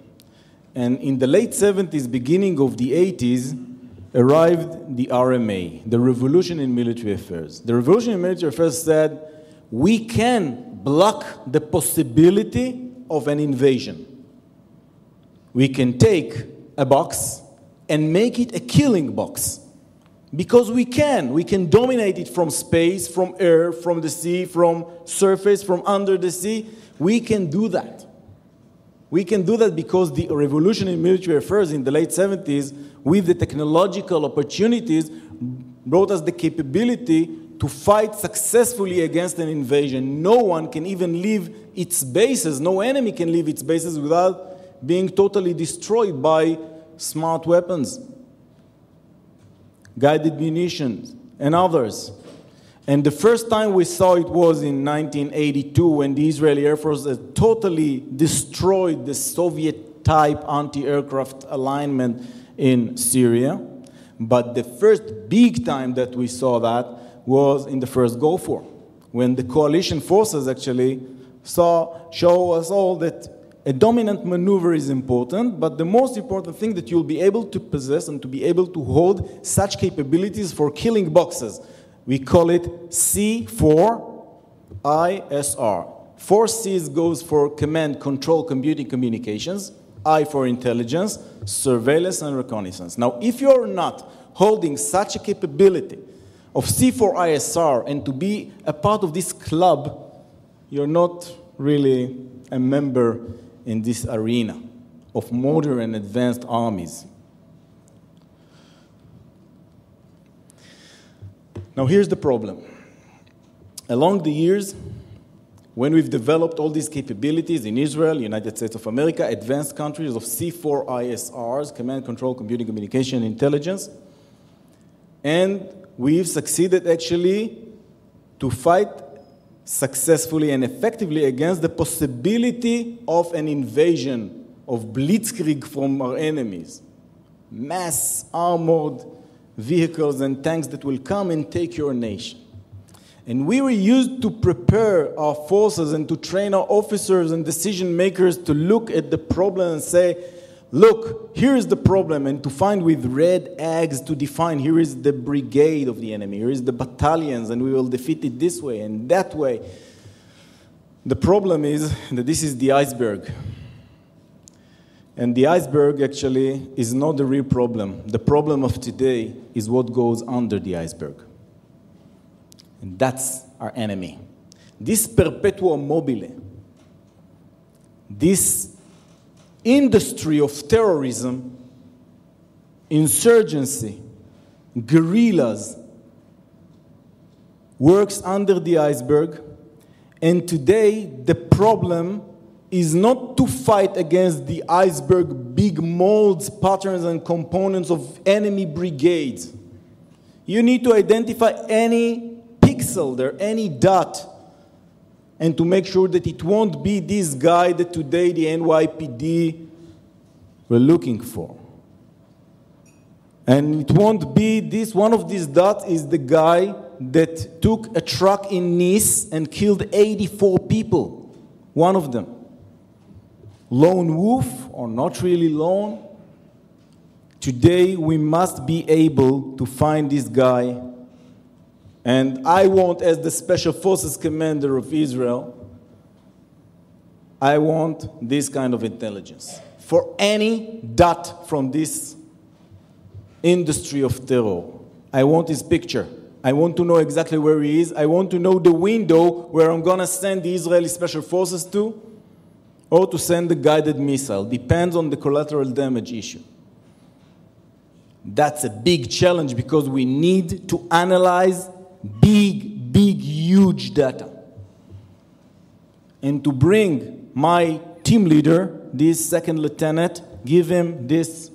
and in the late 70s, beginning of the 80s, arrived the RMA, the Revolution in Military Affairs. The Revolution in Military Affairs said, we can block the possibility of an invasion we can take a box and make it a killing box. Because we can. We can dominate it from space, from air, from the sea, from surface, from under the sea. We can do that. We can do that because the revolution in military affairs in the late 70s, with the technological opportunities, brought us the capability to fight successfully against an invasion. No one can even leave its bases, no enemy can leave its bases without being totally destroyed by smart weapons, guided munitions, and others. And the first time we saw it was in 1982 when the Israeli Air Force totally destroyed the Soviet type anti aircraft alignment in Syria. But the first big time that we saw that was in the first Gulf War, when the coalition forces actually saw, show us all that a dominant maneuver is important, but the most important thing that you'll be able to possess and to be able to hold such capabilities for killing boxes. We call it C4ISR. Four C's goes for command, control, computing, communications. I for intelligence, surveillance, and reconnaissance. Now, if you're not holding such a capability of C4ISR and to be a part of this club, you're not really a member in this arena of modern and advanced armies. Now, here's the problem. Along the years, when we've developed all these capabilities in Israel, United States of America, advanced countries of C4 ISRs, command, control, computing, communication, intelligence, and we've succeeded actually to fight successfully and effectively against the possibility of an invasion of blitzkrieg from our enemies. Mass armored vehicles and tanks that will come and take your nation. And we were used to prepare our forces and to train our officers and decision makers to look at the problem and say, look, here is the problem, and to find with red eggs to define here is the brigade of the enemy, here is the battalions, and we will defeat it this way and that way. The problem is that this is the iceberg. And the iceberg actually is not the real problem. The problem of today is what goes under the iceberg. And that's our enemy. This perpetuum mobile, this industry of terrorism, insurgency, guerrillas, works under the iceberg. And today, the problem is not to fight against the iceberg big molds, patterns, and components of enemy brigades. You need to identify any pixel there, any dot, and to make sure that it won't be this guy that today the NYPD were looking for. And it won't be this, one of these dots is the guy that took a truck in Nice and killed 84 people. One of them. Lone wolf, or not really lone. Today we must be able to find this guy and I want, as the Special Forces Commander of Israel, I want this kind of intelligence. For any dot from this industry of terror, I want his picture. I want to know exactly where he is. I want to know the window where I'm going to send the Israeli Special Forces to or to send the guided missile. Depends on the collateral damage issue. That's a big challenge because we need to analyze big, big, huge data. And to bring my team leader, this second lieutenant, give him this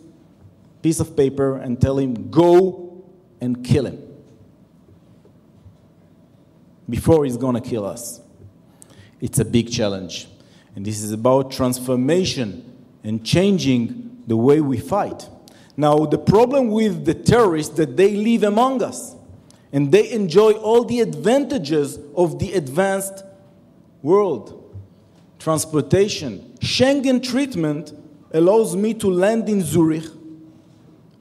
piece of paper and tell him, go and kill him before he's going to kill us. It's a big challenge. And this is about transformation and changing the way we fight. Now, the problem with the terrorists that they live among us and they enjoy all the advantages of the advanced world. Transportation, Schengen treatment allows me to land in Zurich,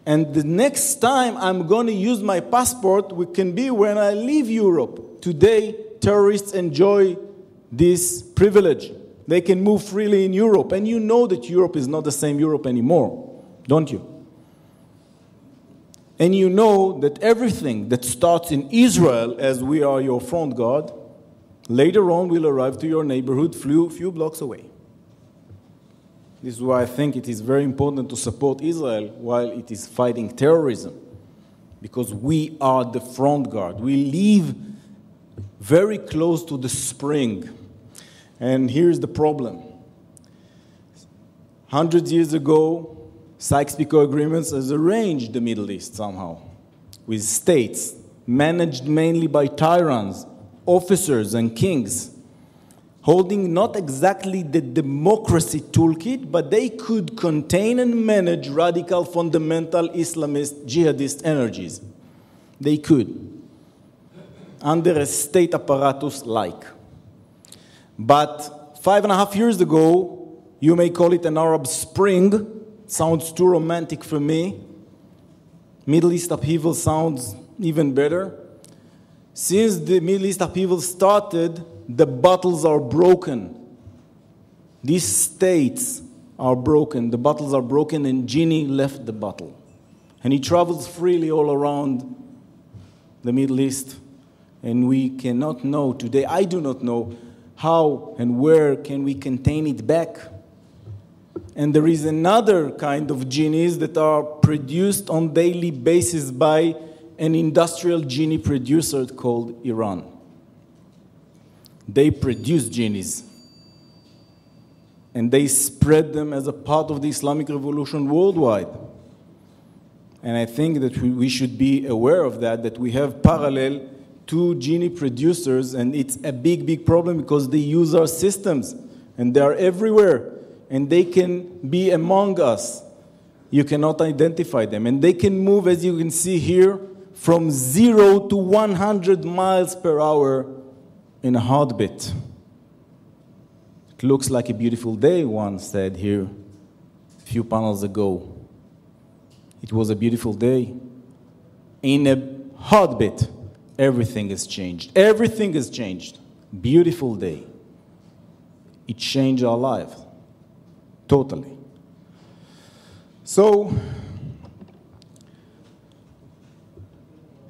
and the next time I'm going to use my passport, it can be when I leave Europe. Today, terrorists enjoy this privilege. They can move freely in Europe, and you know that Europe is not the same Europe anymore, don't you? And you know that everything that starts in Israel, as we are your front guard, later on will arrive to your neighborhood few, few blocks away. This is why I think it is very important to support Israel while it is fighting terrorism. Because we are the front guard. We live very close to the spring. And here's the problem. Hundreds years ago, Sykes-Picot agreements has arranged the Middle East somehow with states managed mainly by tyrants, officers, and kings. holding not exactly the democracy toolkit, but they could contain and manage radical, fundamental Islamist, jihadist energies. They could, under a state apparatus like. But five and a half years ago, you may call it an Arab Spring, sounds too romantic for me. Middle East upheaval sounds even better. Since the Middle East upheaval started, the bottles are broken. These states are broken. The bottles are broken, and Genie left the bottle. And he travels freely all around the Middle East. And we cannot know today, I do not know how and where can we contain it back. And there is another kind of genies that are produced on daily basis by an industrial genie producer called Iran. They produce genies. And they spread them as a part of the Islamic revolution worldwide. And I think that we should be aware of that, that we have parallel to genie producers, and it's a big, big problem because they use our systems and they are everywhere and they can be among us. You cannot identify them. And they can move, as you can see here, from zero to 100 miles per hour in a heartbeat. It looks like a beautiful day, one said here a few panels ago. It was a beautiful day. In a heartbeat, everything has changed. Everything has changed. Beautiful day. It changed our lives. Totally. So,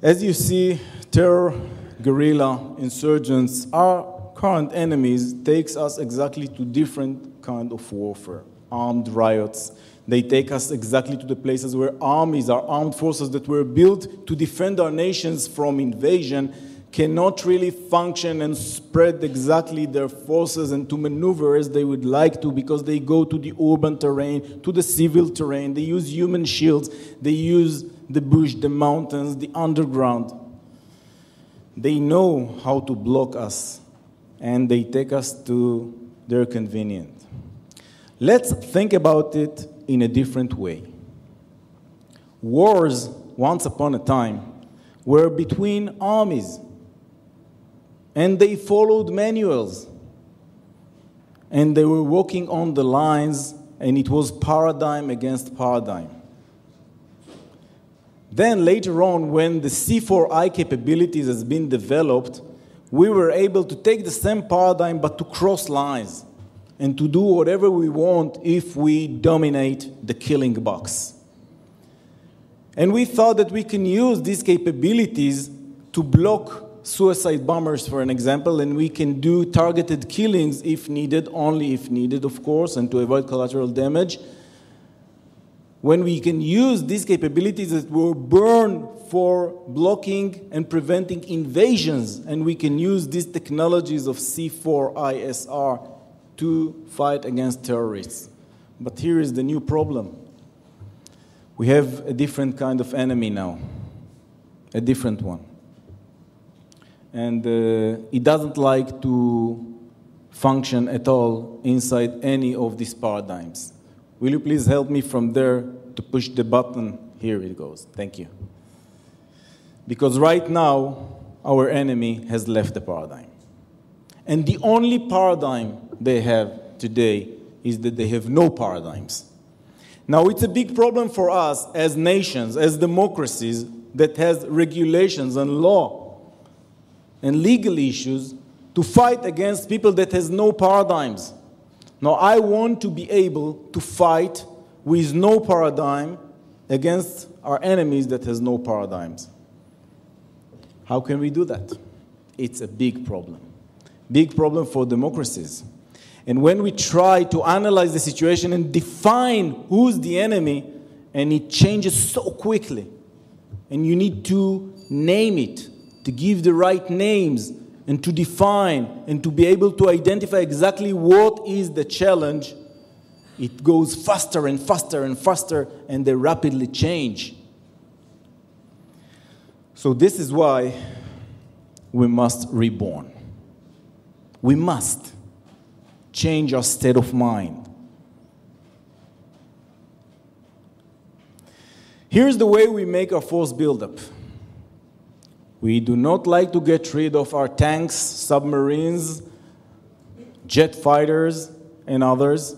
as you see, terror, guerrilla, insurgents, our current enemies takes us exactly to different kind of warfare, armed riots. They take us exactly to the places where armies, our armed forces that were built to defend our nations from invasion, cannot really function and spread exactly their forces and to maneuver as they would like to because they go to the urban terrain, to the civil terrain, they use human shields, they use the bush, the mountains, the underground. They know how to block us and they take us to their convenience. Let's think about it in a different way. Wars, once upon a time, were between armies and they followed manuals. And they were walking on the lines, and it was paradigm against paradigm. Then later on, when the C4I capabilities has been developed, we were able to take the same paradigm but to cross lines and to do whatever we want if we dominate the killing box. And we thought that we can use these capabilities to block suicide bombers, for an example, and we can do targeted killings if needed, only if needed, of course, and to avoid collateral damage. When we can use these capabilities that were born for blocking and preventing invasions, and we can use these technologies of C4ISR to fight against terrorists. But here is the new problem. We have a different kind of enemy now, a different one and uh, it doesn't like to function at all inside any of these paradigms. Will you please help me from there to push the button? Here it goes. Thank you. Because right now, our enemy has left the paradigm. And the only paradigm they have today is that they have no paradigms. Now, it's a big problem for us as nations, as democracies that has regulations and law and legal issues to fight against people that has no paradigms. Now, I want to be able to fight with no paradigm against our enemies that has no paradigms. How can we do that? It's a big problem. Big problem for democracies. And when we try to analyze the situation and define who's the enemy, and it changes so quickly, and you need to name it to give the right names and to define and to be able to identify exactly what is the challenge, it goes faster and faster and faster and they rapidly change. So, this is why we must reborn. We must. change our state of mind. Here's the way we make our force buildup. We do not like to get rid of our tanks, submarines, jet fighters, and others.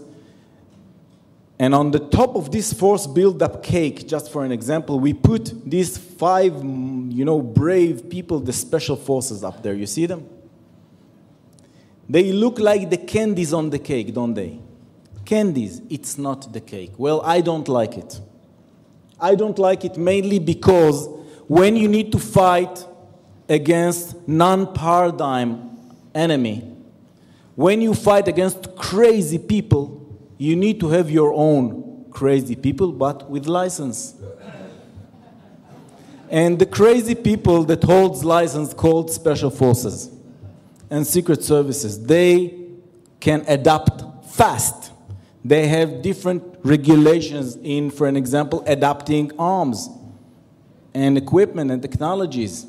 And on the top of this force build-up cake, just for an example, we put these five, you know, brave people, the special forces up there. You see them? They look like the candies on the cake, don't they? Candies, it's not the cake. Well, I don't like it. I don't like it mainly because when you need to fight against non-paradigm enemy, when you fight against crazy people, you need to have your own crazy people, but with license. And the crazy people that holds license called special forces and secret services, they can adapt fast. They have different regulations in, for an example, adapting arms and equipment and technologies.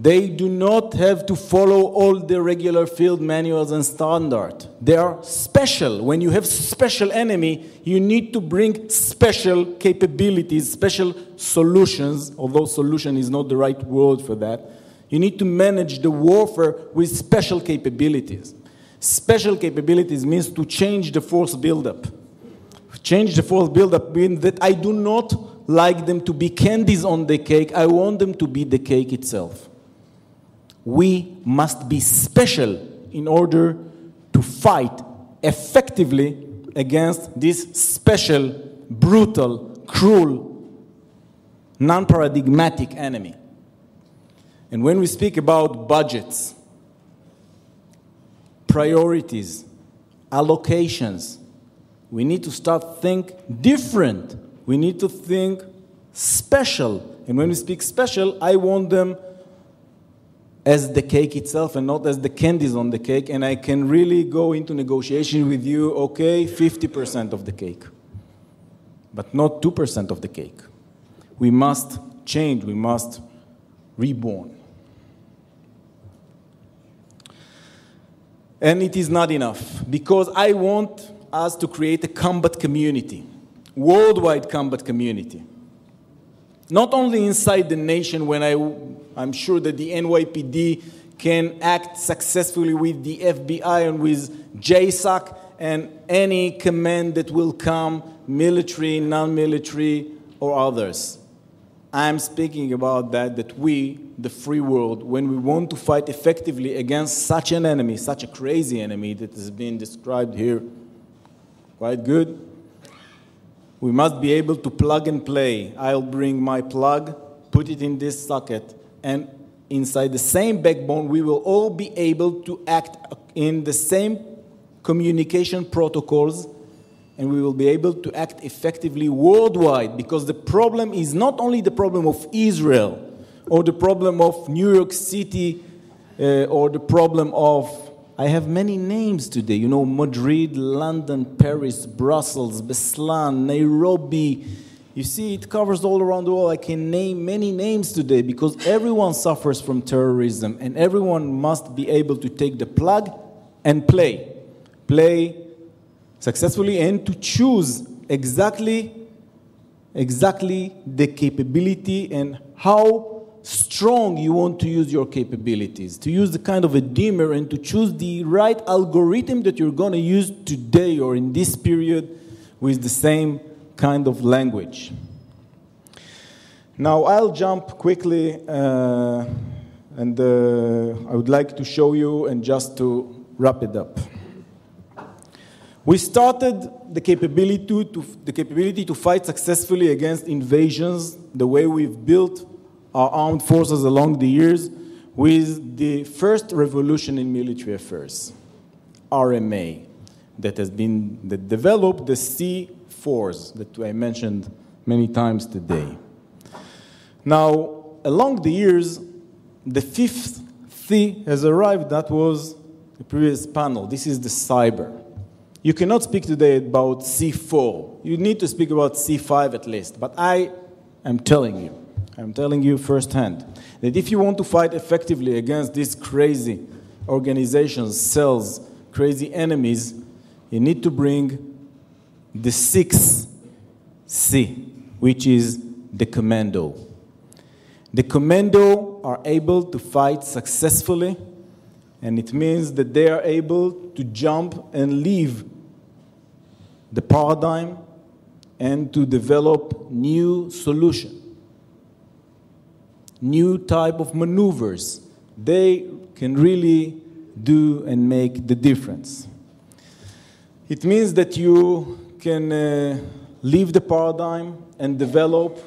They do not have to follow all the regular field manuals and standard. They are special. When you have special enemy, you need to bring special capabilities, special solutions, although solution is not the right word for that. You need to manage the warfare with special capabilities. Special capabilities means to change the force buildup. Change the force buildup means that I do not like them to be candies on the cake. I want them to be the cake itself we must be special in order to fight effectively against this special, brutal, cruel, non paradigmatic enemy. And when we speak about budgets, priorities, allocations, we need to start think different. We need to think special. And when we speak special, I want them as the cake itself and not as the candies on the cake. And I can really go into negotiation with you, okay, 50% of the cake, but not 2% of the cake. We must change, we must reborn. And it is not enough because I want us to create a combat community, worldwide combat community. Not only inside the nation when I I'm sure that the NYPD can act successfully with the FBI and with JSOC and any command that will come, military, non-military, or others. I'm speaking about that, that we, the free world, when we want to fight effectively against such an enemy, such a crazy enemy that has been described here quite good, we must be able to plug and play. I'll bring my plug, put it in this socket, and inside the same backbone, we will all be able to act in the same communication protocols and we will be able to act effectively worldwide because the problem is not only the problem of Israel or the problem of New York City uh, or the problem of I have many names today, you know, Madrid, London, Paris, Brussels, Beslan, Nairobi, you see, it covers all around the world. I can name many names today because everyone suffers from terrorism and everyone must be able to take the plug and play. Play successfully and to choose exactly exactly the capability and how strong you want to use your capabilities to use the kind of a dimmer and to choose the right algorithm that you're going to use today or in this period with the same kind of language. Now, I'll jump quickly, uh, and uh, I would like to show you, and just to wrap it up. We started the capability to, to, the capability to fight successfully against invasions the way we've built our armed forces along the years with the first revolution in military affairs, RMA, that has been that developed the C force that I mentioned many times today. Now, along the years, the fifth C has arrived. That was the previous panel. This is the cyber. You cannot speak today about C4. You need to speak about C5 at least. But I am telling you, I'm telling you firsthand, that if you want to fight effectively against these crazy organizations, cells, crazy enemies, you need to bring the sixth C, which is the commando. The commando are able to fight successfully, and it means that they are able to jump and leave the paradigm and to develop new solution new type of maneuvers. They can really do and make the difference. It means that you can uh, leave the paradigm and develop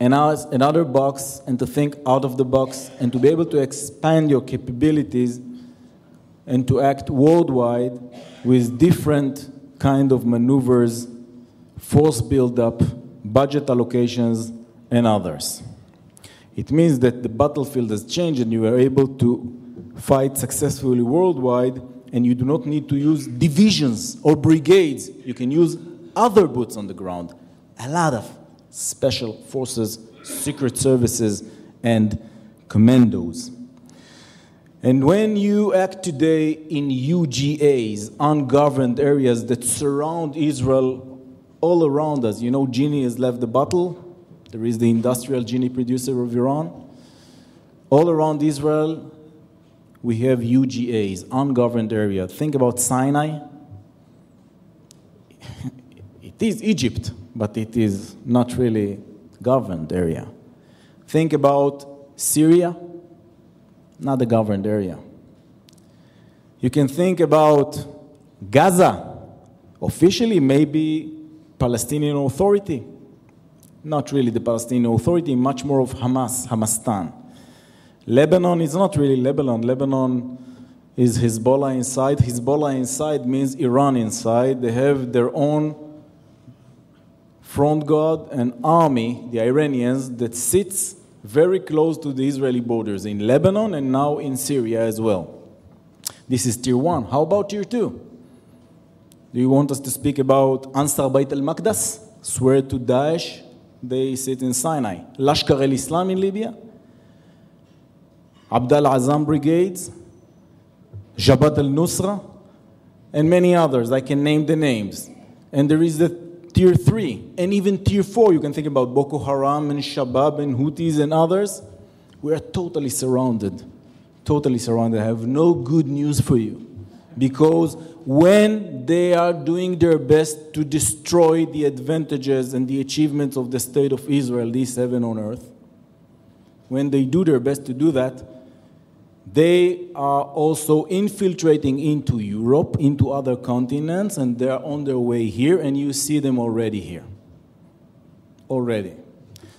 another box and to think out of the box and to be able to expand your capabilities and to act worldwide with different kind of maneuvers force build-up budget allocations and others it means that the battlefield has changed and you are able to fight successfully worldwide and you do not need to use divisions or brigades. You can use other boots on the ground. A lot of special forces, secret services, and commandos. And when you act today in UGAs, ungoverned areas that surround Israel all around us, you know, Genie has left the battle. There is the industrial genie producer of Iran. All around Israel, we have UGAs, ungoverned area. Think about Sinai. it is Egypt, but it is not really governed area. Think about Syria, not a governed area. You can think about Gaza, officially maybe Palestinian Authority, not really the Palestinian Authority, much more of Hamas, Hamastan. Lebanon is not really Lebanon. Lebanon is Hezbollah inside. Hezbollah inside means Iran inside. They have their own front guard and army, the Iranians, that sits very close to the Israeli borders in Lebanon and now in Syria as well. This is tier one. How about tier two? Do you want us to speak about Ansar Bayt al Maqdas, swear to Daesh? They sit in Sinai. Lashkar al Islam in Libya, Abdel Azzam brigades, Jabhat al Nusra, and many others. I can name the names. And there is the tier three, and even tier four. You can think about Boko Haram and Shabab and Houthis and others. We are totally surrounded. Totally surrounded. I have no good news for you. Because when they are doing their best to destroy the advantages and the achievements of the state of Israel, these seven on earth, when they do their best to do that, they are also infiltrating into Europe, into other continents, and they're on their way here, and you see them already here. Already.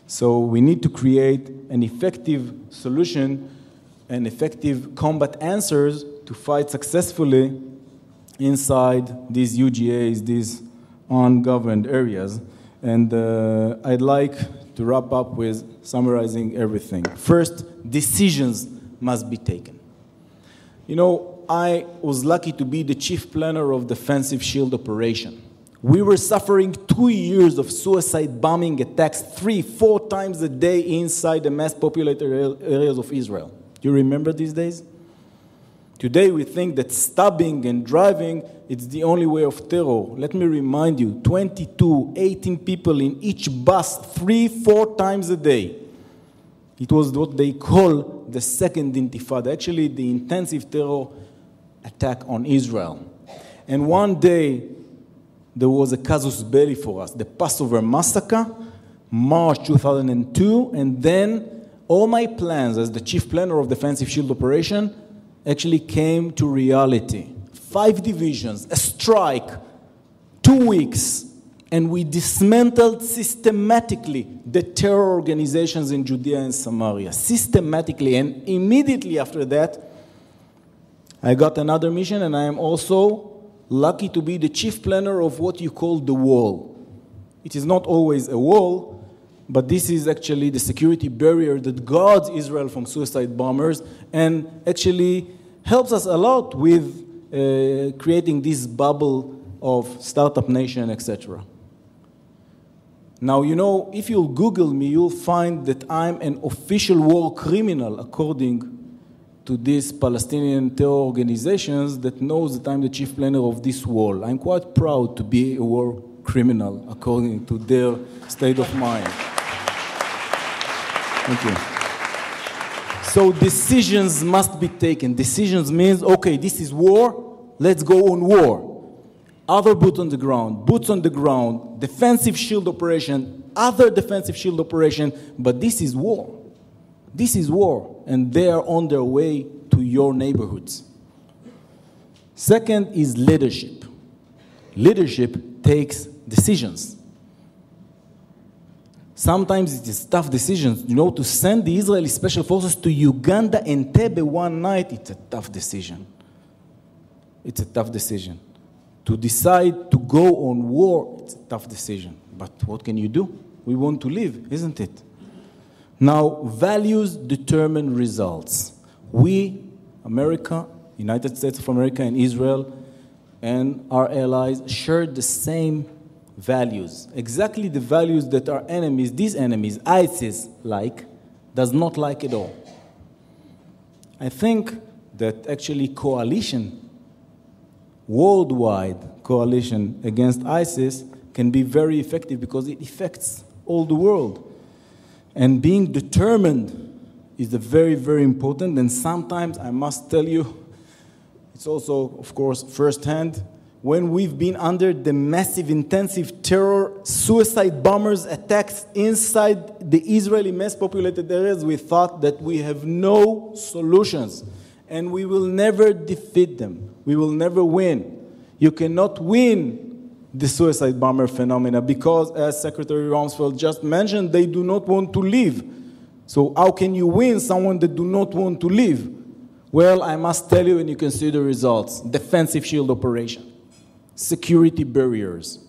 So we need to create an effective solution and effective combat answers to fight successfully inside these UGAs, these ungoverned areas. And uh, I'd like to wrap up with summarizing everything. First, decisions must be taken. You know, I was lucky to be the chief planner of Defensive Shield Operation. We were suffering two years of suicide bombing attacks three, four times a day inside the mass populated areas of Israel. Do you remember these days? Today we think that stabbing and driving it's the only way of terror. Let me remind you 22, 18 people in each bus, three, four times a day. It was what they call the second intifada, actually, the intensive terror attack on Israel. And one day, there was a casus belli for us, the Passover massacre, March 2002, and then all my plans as the chief planner of Defensive Shield Operation actually came to reality. Five divisions, a strike, two weeks, and we dismantled systematically the terror organizations in Judea and Samaria. Systematically. And immediately after that, I got another mission, and I am also lucky to be the chief planner of what you call the wall. It is not always a wall, but this is actually the security barrier that guards Israel from suicide bombers and actually helps us a lot with uh, creating this bubble of startup nation, etc. Now, you know, if you'll Google me, you'll find that I'm an official war criminal according to these Palestinian terror organizations that knows that I'm the chief planner of this wall. I'm quite proud to be a war criminal according to their state of mind. Thank you. So decisions must be taken. Decisions means, okay, this is war, let's go on war. Other boots on the ground, boots on the ground, defensive shield operation, other defensive shield operation, but this is war. This is war, and they are on their way to your neighborhoods. Second is leadership. Leadership takes decisions. Sometimes it is tough decisions. You know, to send the Israeli special forces to Uganda Entebbe one night, it's a tough decision. It's a tough decision. To decide to go on war, it's a tough decision. But what can you do? We want to live, isn't it? Now, values determine results. We, America, United States of America, and Israel, and our allies share the same values. Exactly the values that our enemies, these enemies, ISIS, like, does not like at all. I think that actually coalition, worldwide coalition against ISIS, can be very effective because it affects all the world. And being determined is very, very important. And sometimes I must tell you, it's also, of course, firsthand when we've been under the massive, intensive terror, suicide bombers attacks inside the Israeli mass populated areas, we thought that we have no solutions and we will never defeat them. We will never win. You cannot win the suicide bomber phenomena because, as Secretary Rumsfeld just mentioned, they do not want to leave. So, how can you win someone that do not want to leave? Well, I must tell you, and you can see the results defensive shield operation security barriers,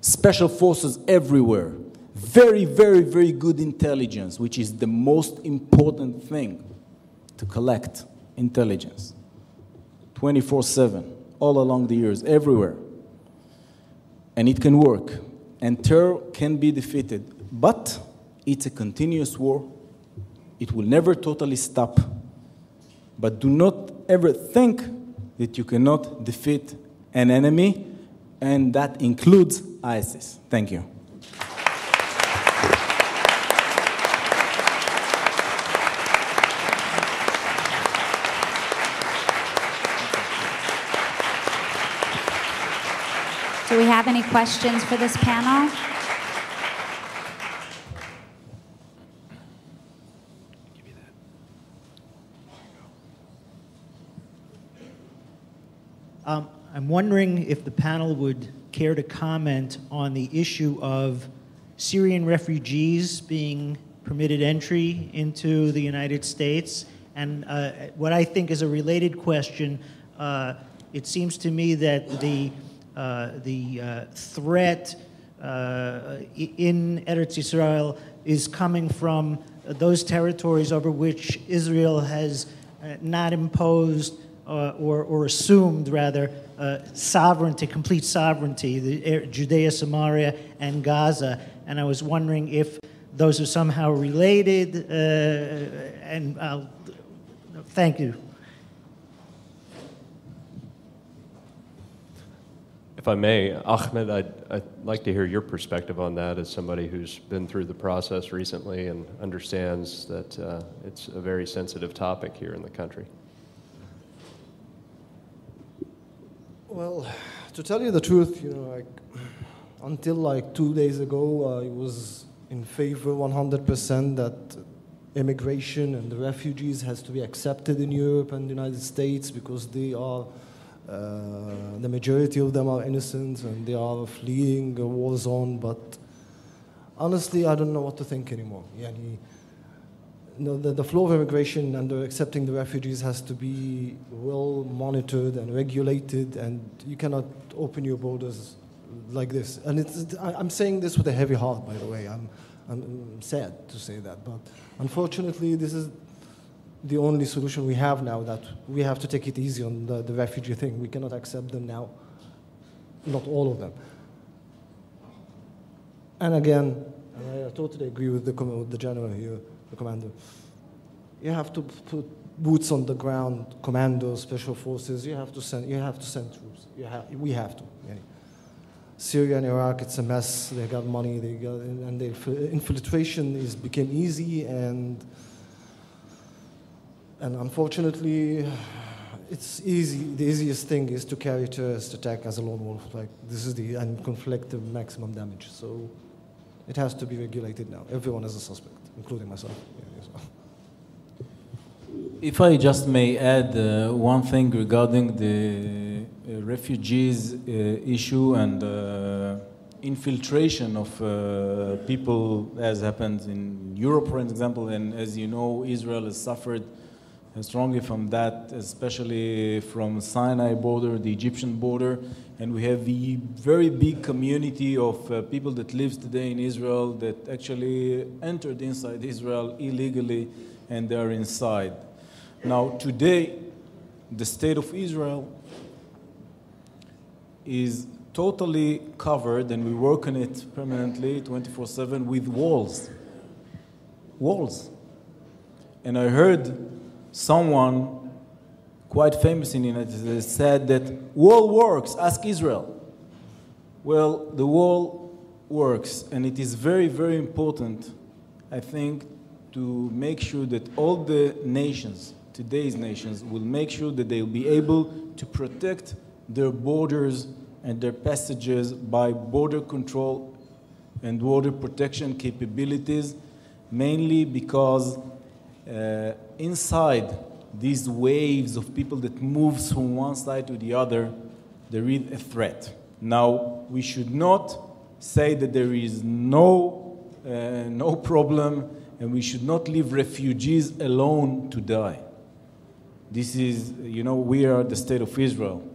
special forces everywhere, very, very, very good intelligence, which is the most important thing to collect intelligence 24 7, all along the years, everywhere. And it can work. And terror can be defeated. But it's a continuous war. It will never totally stop. But do not ever think that you cannot defeat an enemy, and that includes ISIS. Thank you. Do we have any questions for this panel? Um, I'm wondering if the panel would care to comment on the issue of Syrian refugees being permitted entry into the United States. And uh, what I think is a related question, uh, it seems to me that the, uh, the uh, threat uh, in Eretz Israel is coming from those territories over which Israel has uh, not imposed or, or assumed, rather, uh, sovereignty, complete sovereignty, the Judea, Samaria, and Gaza. And I was wondering if those are somehow related. Uh, and I'll, thank you. If I may, Ahmed, I'd, I'd, like to hear your perspective on that as somebody who's been through the process recently and understands that uh, it's a very sensitive topic here in the country. Well, to tell you the truth, you know, like until like two days ago, I was in favor 100% that immigration and the refugees has to be accepted in Europe and the United States because they are uh, the majority of them are innocent and they are fleeing a war zone. But honestly, I don't know what to think anymore. Yani, know, the, the flow of immigration and accepting the refugees has to be well monitored and regulated, and you cannot open your borders like this. And it's, I'm saying this with a heavy heart, by the way. I'm, I'm sad to say that, but unfortunately, this is the only solution we have now that we have to take it easy on the, the refugee thing. We cannot accept them now, not all of them. And again, I totally agree with the, with the general here the commander. You have to put boots on the ground, commandos, special forces. You have to send, you have to send troops. We have to. Yani. Syria and Iraq, it's a mess. They got money, they got, and the infiltration is became easy, and and unfortunately, it's easy. The easiest thing is to carry terrorist attack as a lone wolf. Like this is the and conflict the maximum damage. So it has to be regulated now. Everyone is a suspect, including myself. Yeah, so. If I just may add uh, one thing regarding the uh, refugees uh, issue and uh, infiltration of uh, people, as happens in Europe, for example, and as you know, Israel has suffered strongly from that, especially from Sinai border, the Egyptian border, and we have the very big community of uh, people that lives today in Israel that actually entered inside Israel illegally, and they are inside. Now, today, the state of Israel is totally covered, and we work on it permanently 24 7 with walls. Walls. And I heard someone quite famous in the United States said that wall works, ask Israel. Well, the wall works, and it is very, very important, I think, to make sure that all the nations today's nations will make sure that they'll be able to protect their borders and their passages by border control and border protection capabilities, mainly because uh, inside these waves of people that moves from one side to the other, there is a threat. Now, we should not say that there is no, uh, no problem and we should not leave refugees alone to die. This is, you know, we are the state of Israel.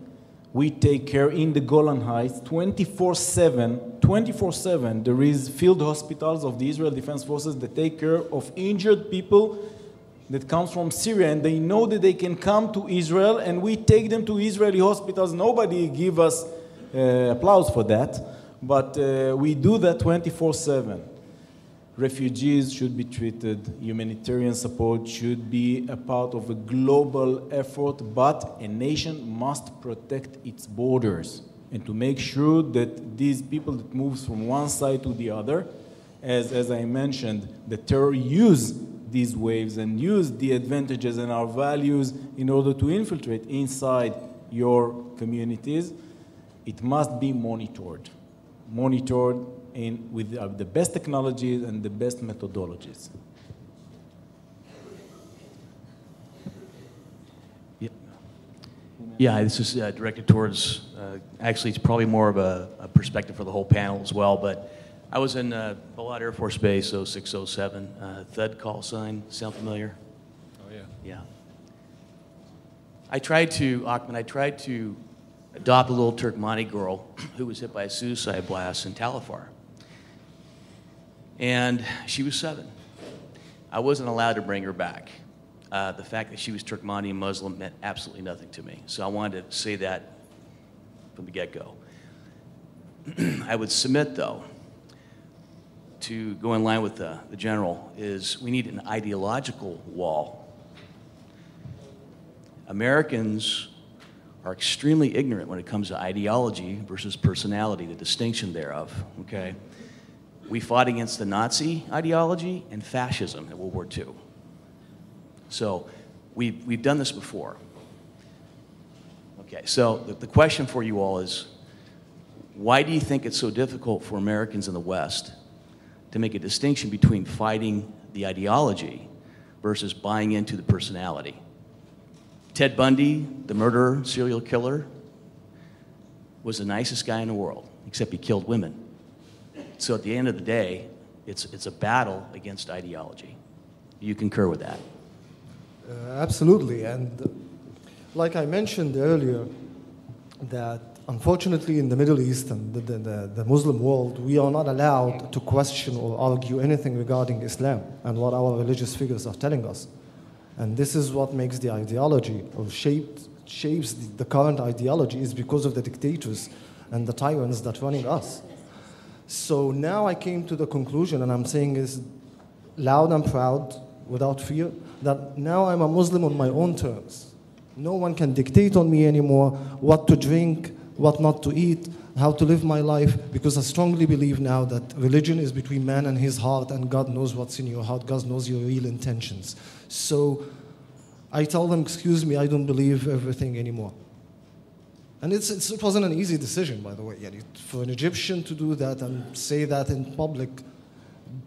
We take care in the Golan Heights 24 7. 24 7. There is field hospitals of the Israel Defense Forces that take care of injured people that comes from Syria and they know that they can come to Israel and we take them to Israeli hospitals. Nobody give us uh, applause for that, but uh, we do that 24 7 refugees should be treated, humanitarian support should be a part of a global effort, but a nation must protect its borders and to make sure that these people that moves from one side to the other, as, as I mentioned, the terror use these waves and use the advantages and our values in order to infiltrate inside your communities, it must be monitored. Monitored in, with the best technologies and the best methodologies. Yeah, yeah this is uh, directed towards, uh, actually, it's probably more of a, a, perspective for the whole panel as well, but I was in uh, Balad Air Force Base 0607. Uh, THUD call sign, sound familiar? Oh, yeah. Yeah. I tried to, Ahmed, I tried to adopt a little Turkmani girl who was hit by a suicide blast in Tal Afar and she was seven. I wasn't allowed to bring her back. Uh, the fact that she was Turkmani and Muslim meant absolutely nothing to me. So I wanted to say that from the get go. I would submit, though, to go in line with the, the general, is we need an ideological wall. Americans are extremely ignorant when it comes to ideology versus personality, the distinction thereof, okay? We fought against the Nazi ideology and fascism in World War II. So we've, we've done this before. Okay, so the, the question for you all is why do you think it's so difficult for Americans in the West to make a distinction between fighting the ideology versus buying into the personality? Ted Bundy, the murderer, serial killer, was the nicest guy in the world, except he killed women. So at the end of the day, it's, it's a battle against ideology. You concur with that? Uh, absolutely. And like I mentioned earlier, that unfortunately in the Middle East and the, the, the, Muslim world, we are not allowed to question or argue anything regarding Islam and what our religious figures are telling us. And this is what makes the ideology or shaped, shapes the, the current ideology is because of the dictators and the tyrants that running us. So now I came to the conclusion, and I'm saying is loud and proud, without fear, that now I'm a Muslim on my own terms. No one can dictate on me anymore what to drink, what not to eat, how to live my life, because I strongly believe now that religion is between man and his heart, and God knows what's in your heart, God knows your real intentions. So I tell them, excuse me, I don't believe everything anymore. And it's, it's, it wasn't an easy decision, by the way. For an Egyptian to do that and say that in public,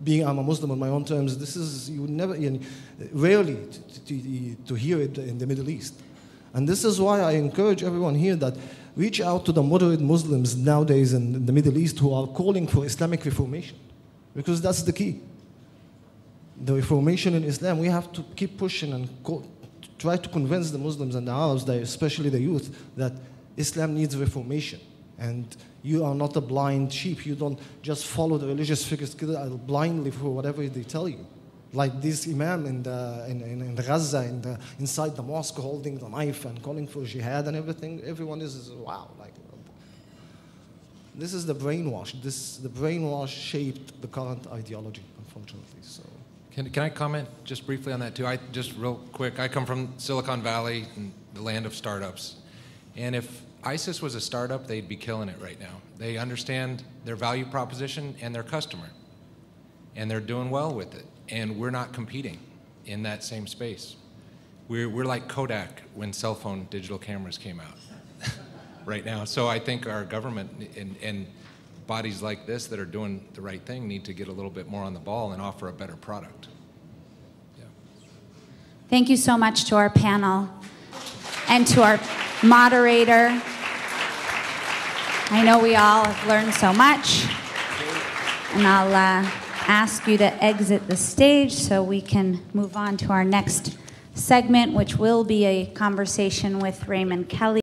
being I'm a Muslim on my own terms, this is, you never, yani, rarely to, to, to hear it in the Middle East. And this is why I encourage everyone here that reach out to the moderate Muslims nowadays in the Middle East who are calling for Islamic reformation, because that's the key. The reformation in Islam, we have to keep pushing and try to convince the Muslims and the Arabs, especially the youth, that Islam needs reformation. And you are not a blind sheep. You don't just follow the religious figures blindly for whatever they tell you. Like this imam in, the, in, in, in Gaza, in the, inside the mosque, holding the knife and calling for jihad and everything. Everyone is, wow. Like, this is the brainwash. This, the brainwash shaped the current ideology, unfortunately. So. Can, can I comment just briefly on that too? I just real quick. I come from Silicon Valley, the land of startups, and if ISIS was a startup, they'd be killing it right now. They understand their value proposition and their customer, and they're doing well with it. And we're not competing in that same space. We're, we're like Kodak when cell phone digital cameras came out right now. So I think our government and, and bodies like this that are doing the right thing need to get a little bit more on the ball and offer a better product. Yeah. Thank you so much to our panel and to our moderator. I know we all have learned so much, and I'll uh, ask you to exit the stage so we can move on to our next segment, which will be a conversation with Raymond Kelly.